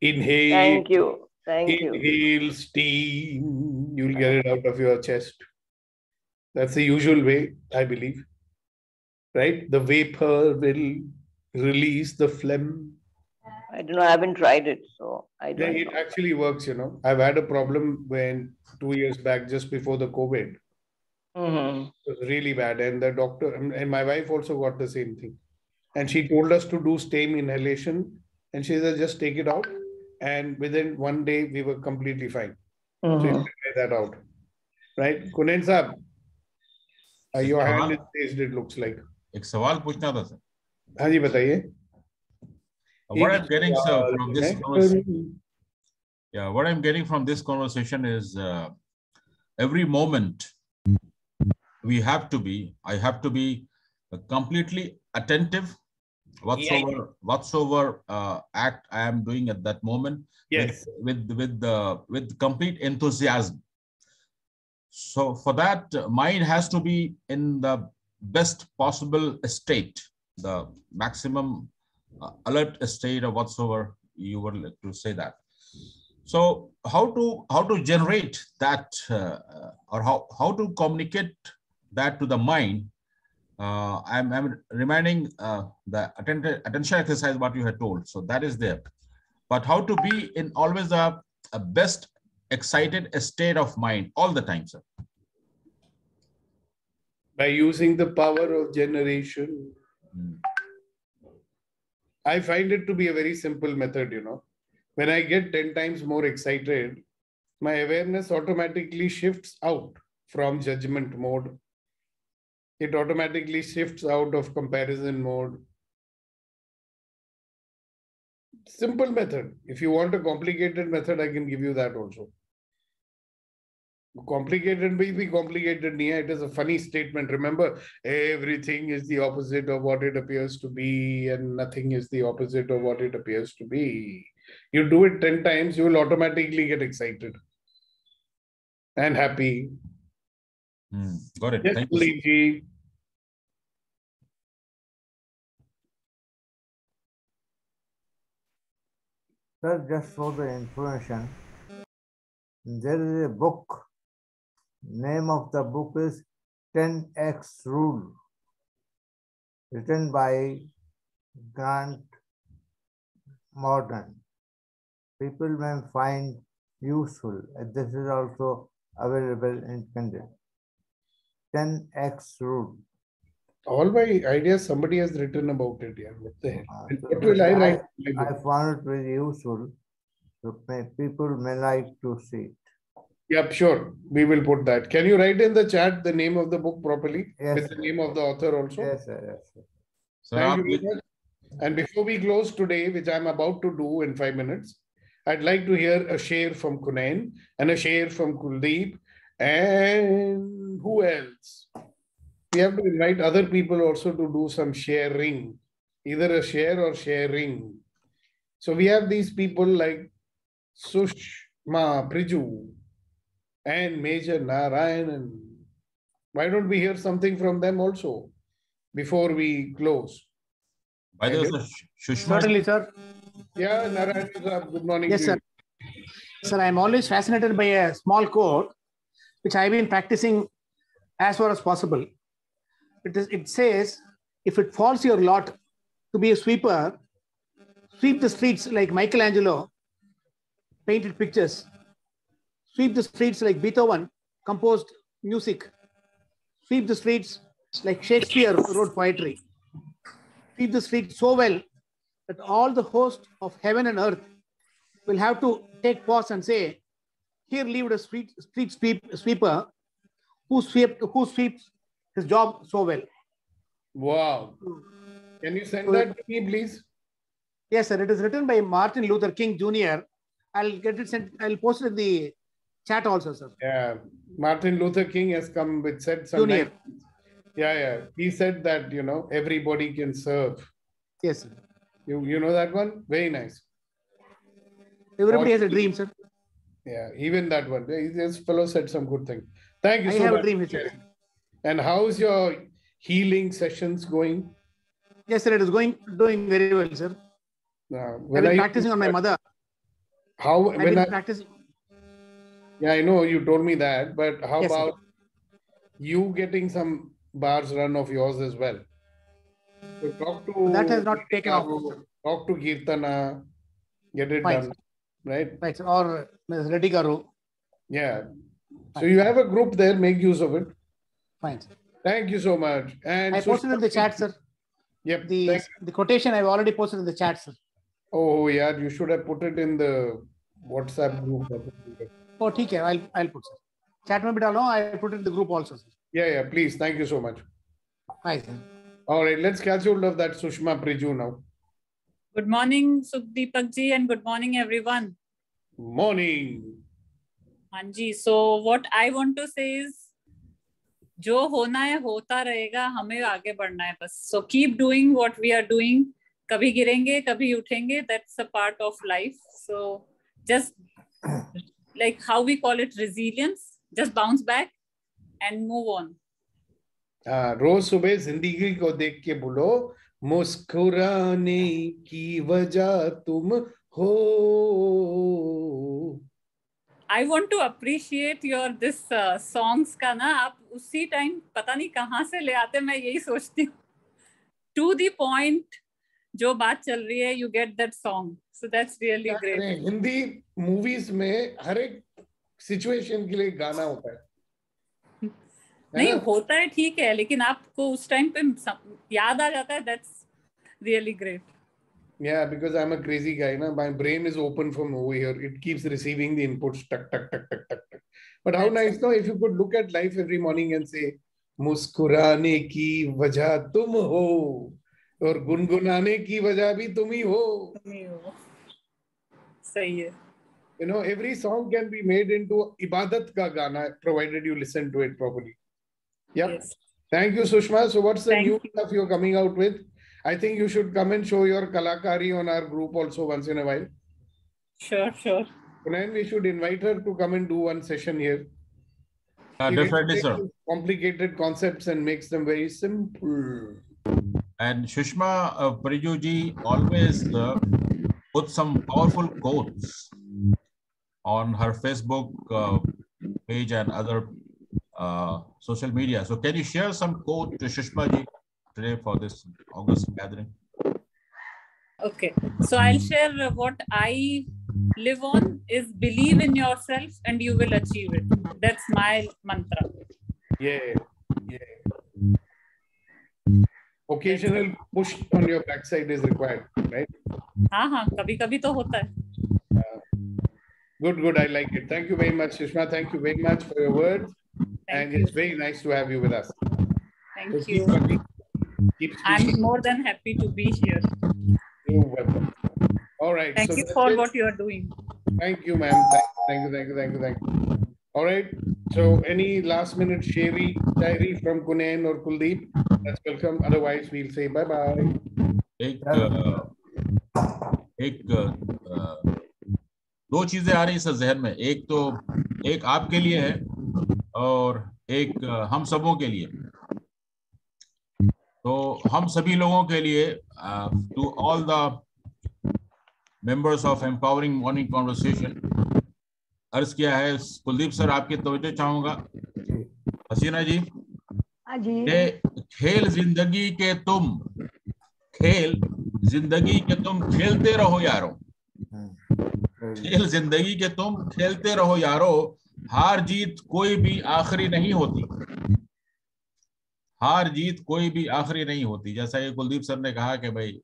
Inhale. Thank you. Thank you. Inhale steam. You'll get it out of your chest. That's the usual way, I believe. Right? The vapor will release the phlegm. I don't know, I haven't tried it, so I don't it know. actually works, you know. I've had a problem when two years back, just before the COVID. Mhm. It was really bad. And the doctor, and and my wife also got the same thing. And she told us to do stem inhalation. And she said, just take it out. And within one day, we were completely fine. So you Mhm. can try that out. Right? Kunen Saab, uh, your hand सवाल- is raised, it looks like. एक सवाल पूछना था sir हाँ जी बताइए what एक i'm getting sir सवाल from this है। conversation yeah what i'm getting from this conversation is uh, every moment we have to be i have to be uh, completely attentive whatsoever whatsoever uh, act i am doing at that moment Yes. with with with the with complete enthusiasm so for that uh, mind has to be in the best possible state the maximum uh, alert state or whatsoever you like to say that so how to how to generate that uh, uh, or how how to communicate that to the mind uh, I'm, I'm reminding uh, the attention, attention exercise what you had told so that is there but how to be in always a, a best excited state of mind all the time sir By using the power of generation. I find it to be a very simple method, you know. When I get 10 times more excited, my awareness automatically shifts out from judgment mode. It automatically shifts out of comparison mode. Simple method. If you want a complicated method, I can give you that also. Complicated may be complicated. Nia. It is a funny statement. Remember, everything is the opposite of what it appears to be, and nothing is the opposite of what it appears to be. You do it 10 times, you will automatically get excited and happy. Hmm, got it Yes, thank you. Sir, just for the information, there is a book. Name of the book is 10x Rule, written by Grant Morgan. People may find useful. This is also available in Kindle. 10x Rule. All my ideas, somebody has written about it. Yeah. What the hell? Uh, What will I write? I found it very useful. So people may like to see it. Yep, sure. We will put that. Can you write in the chat the name of the book properly? Yes, With the name of the author also? Yes, sir, yes. sir. So Thank आप you very. And before we close today, which I'm about to do in five minutes, I'd like to hear a share from Kunain and a share from Kuldeep and who else? We have to invite other people also to do some sharing, either a share or sharing. So we have these people like Sushma Priju and Major Narayanan. Why don't we hear something from them also before we close? By the way, Hello? sir, Certainly, sir. Yeah, Narayan, sir, good morning. Yes, to sir. you. Sir, I'm always fascinated by a small code, which I've been practicing as far as possible. It, is, it says, if it falls your lot to be a sweeper, sweep the streets like Michelangelo painted pictures, sweep the streets like Beethoven composed music, sweep the streets like Shakespeare wrote poetry, sweep the streets so well that all the host of heaven and earth will have to take pause and say, here lived a street, street sweep, sweeper who, sweep, who sweeps his job so well. Wow. Hmm. Can you send So- that to me, please? Yes, sir. It is written by Martin Luther King Jr. I'll get it sent. I'll post it in the chat also, sir. Yeah, Martin Luther King has come with said something. Junior. Yeah, yeah. He said that you know everybody can serve. Yes, sir. You you know that one? Very nice. Everybody has a dream, sir. Yeah, even that one. This fellow said some good thing. Thank you I so have a dream, sir. And how's your healing sessions going? Yes, sir. It is going doing very well, sir. Uh, I've been are you- practicing on my mother. How I've when been I, practicing. yeah, I know you told me that, but how Yes, sir. about you getting some bars run of yours as well? So talk to That has not taken off. Talk to Kirtana, get it Fine, done, right? Right, sir. Or Ms. Reddy Garu. Yeah. So you have a group there, make use of it. Fine. Sir. Thank you so much. And I posted so in the chat, sir. Yep. The the quotation I've already posted in the chat, sir. Oh yeah, you should have put it in the WhatsApp group. Oh, okay. I'll I'll put it. Chat mein bita lo. I put it in the group also. Sir. Yeah, yeah. Please. Thank you so much. Hi, sir. All right. Let's catch hold of that Sushma Priju now. Good morning, Sukhdeepakji, and good morning, everyone. Morning. Anji. So what I want to say is जो होना है, होता रहेगा, हमें आगे बढ़ना है बस। So keep doing what we are doing कभी गिरेंगे, कभी उठेंगे that's a part of life so just like how we call it resilience just bounce back and move on रोज सुबह ज़िंदगी को देख के बोलो, मुस्कुराने की वजह तुम हो। I want to appreciate your this songs का ना आप उसी टाइम पता नहीं कहाँ से ले आते मैं यही सोचती हूँ। टू दी पॉइंट जो बात चल रही है you get that song so that's really great Hindi movies में हर एक सिचुएशन के लिए गाना होता है। नहीं होता है ठीक है लेकिन आपको उस टाइम पे याद आ जाता है that's really great Yeah, because I'm a crazy guy. Na? My brain is open from over here. It keeps receiving the inputs. Tuck, tuck, tuck, tuck, tuck, tuck. But how nice, no? If you could look at life every morning and say, मुस्कुराने की वजह तुम हो और गुनगुनाने की वजह भी तुम ही हो सही है You know, every song can be made into ibadat ka gana, provided you listen to it properly. Yep. yes. Thank you, Sushma. So, what's the thank new you. stuff you're coming out with? I think you should come and show your kalakari on our group also once in a while. Sure, sure. Kunayan, we should invite her to come and do one session here. Uh, definitely, sir. Complicated concepts and makes them very simple. And Shushma uh, Parijuji always uh, put some powerful quotes on her Facebook uh, page and other uh, social media. So can you share some quote to Shushma ji today for this August gathering? Okay, so I'll share uh, what I live on is believe in yourself and you will achieve it. That's my mantra. Yeah, yeah. Occasional push on your backside is required, right? हाँ हाँ कभी कभी तो होता है Good, good. I like it. Thank you very much, Sushma. Thank you very much for your words. and it's very nice to have you with us. Thank So keep you. I'm more than happy to be here. You're welcome. All right. Thank so you for it. what you are doing. Thank you, ma'am. Thank you, thank you, thank you, thank you. All right. So any last minute sherry, diary from Kunain or Kuldeep, that's welcome. Otherwise, we'll say bye-bye. एक अ, एक दो चीज़ें आ रही हैं sir जहन में एक तो एक आपके लिए है और एक हम सबों के लिए तो हम सभी लोगों के लिए to all the members of empowering morning conversation अर्ज़ किया है कुलदीप सर आपकी तवज्जो चाहूँगा। हसीना जी। हाँ जी। खेल ज़िंदगी के तुम खेल ज़िंदगी के तुम खेलते रहो यारो। खेल ज़िंदगी के तुम खेलते रहो यारो। हार जीत कोई भी आखिरी नहीं होती। हार जीत कोई भी आखिरी नहीं होती। जैसा ये कुलदीप सर ने कहा कि भाई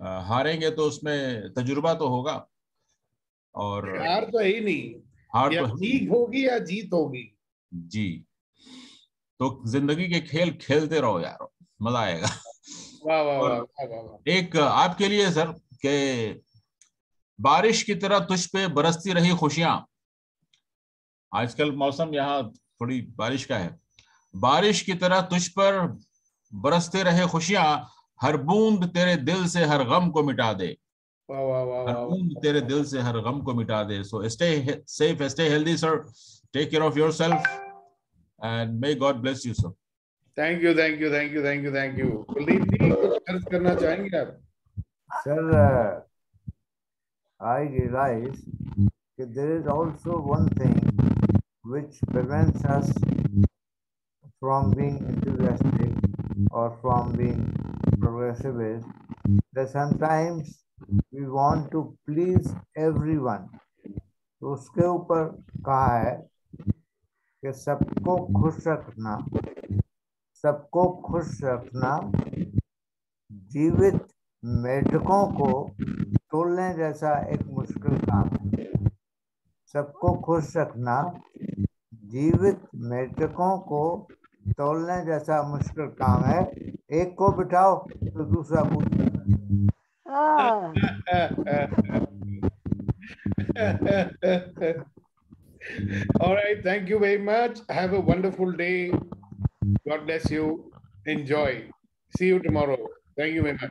हारेंगे तो उसमें तजुर्बा तो होगा और हार तो ही नहीं। हार या तो जीत होगी या जीत होगी। जी। तो ज़िंदगी के खेल खेलते रहो यारो मज़ा आएगा। वाह वाह वाह। एक आपके लिए सर के बारिश की तरह तुझ पे बरसती रही खुशियाँ। आजकल मौसम यहाँ थोड़ी बारिश का है। बारिश की तरह तुझ पर बरसते रहे खुशियाँ हर बूंद तेरे दिल से हर गम को मिटा दे। वाह वाह वाह हर बूंद तेरे दिल से हर गम को मिटा दे। So stay safe stay healthy sir take care of yourself and may God bless you sir thank you thank you thank you thank you thank you Kuldeep ji कुछ अर्ज़ करना चाहेंगे आप? Uh, I realize that there is also one thing which prevents us from being enthusiastic or from being progressive is that sometimes we want to please everyone. तो उसके ऊपर कहा है कि सबको खुश रखना सबको खुश रखना जीवित मेढकों को तोलने जैसा एक मुश्किल काम है सबको खुश रखना जीवित मेढकों को तोलने जैसा मुश्किल काम है एक को बिठाओ तो दूसरा पूछ हाँ All right. Thank you very much. Have a wonderful day. God bless you. Enjoy. See you tomorrow. Thank you very much.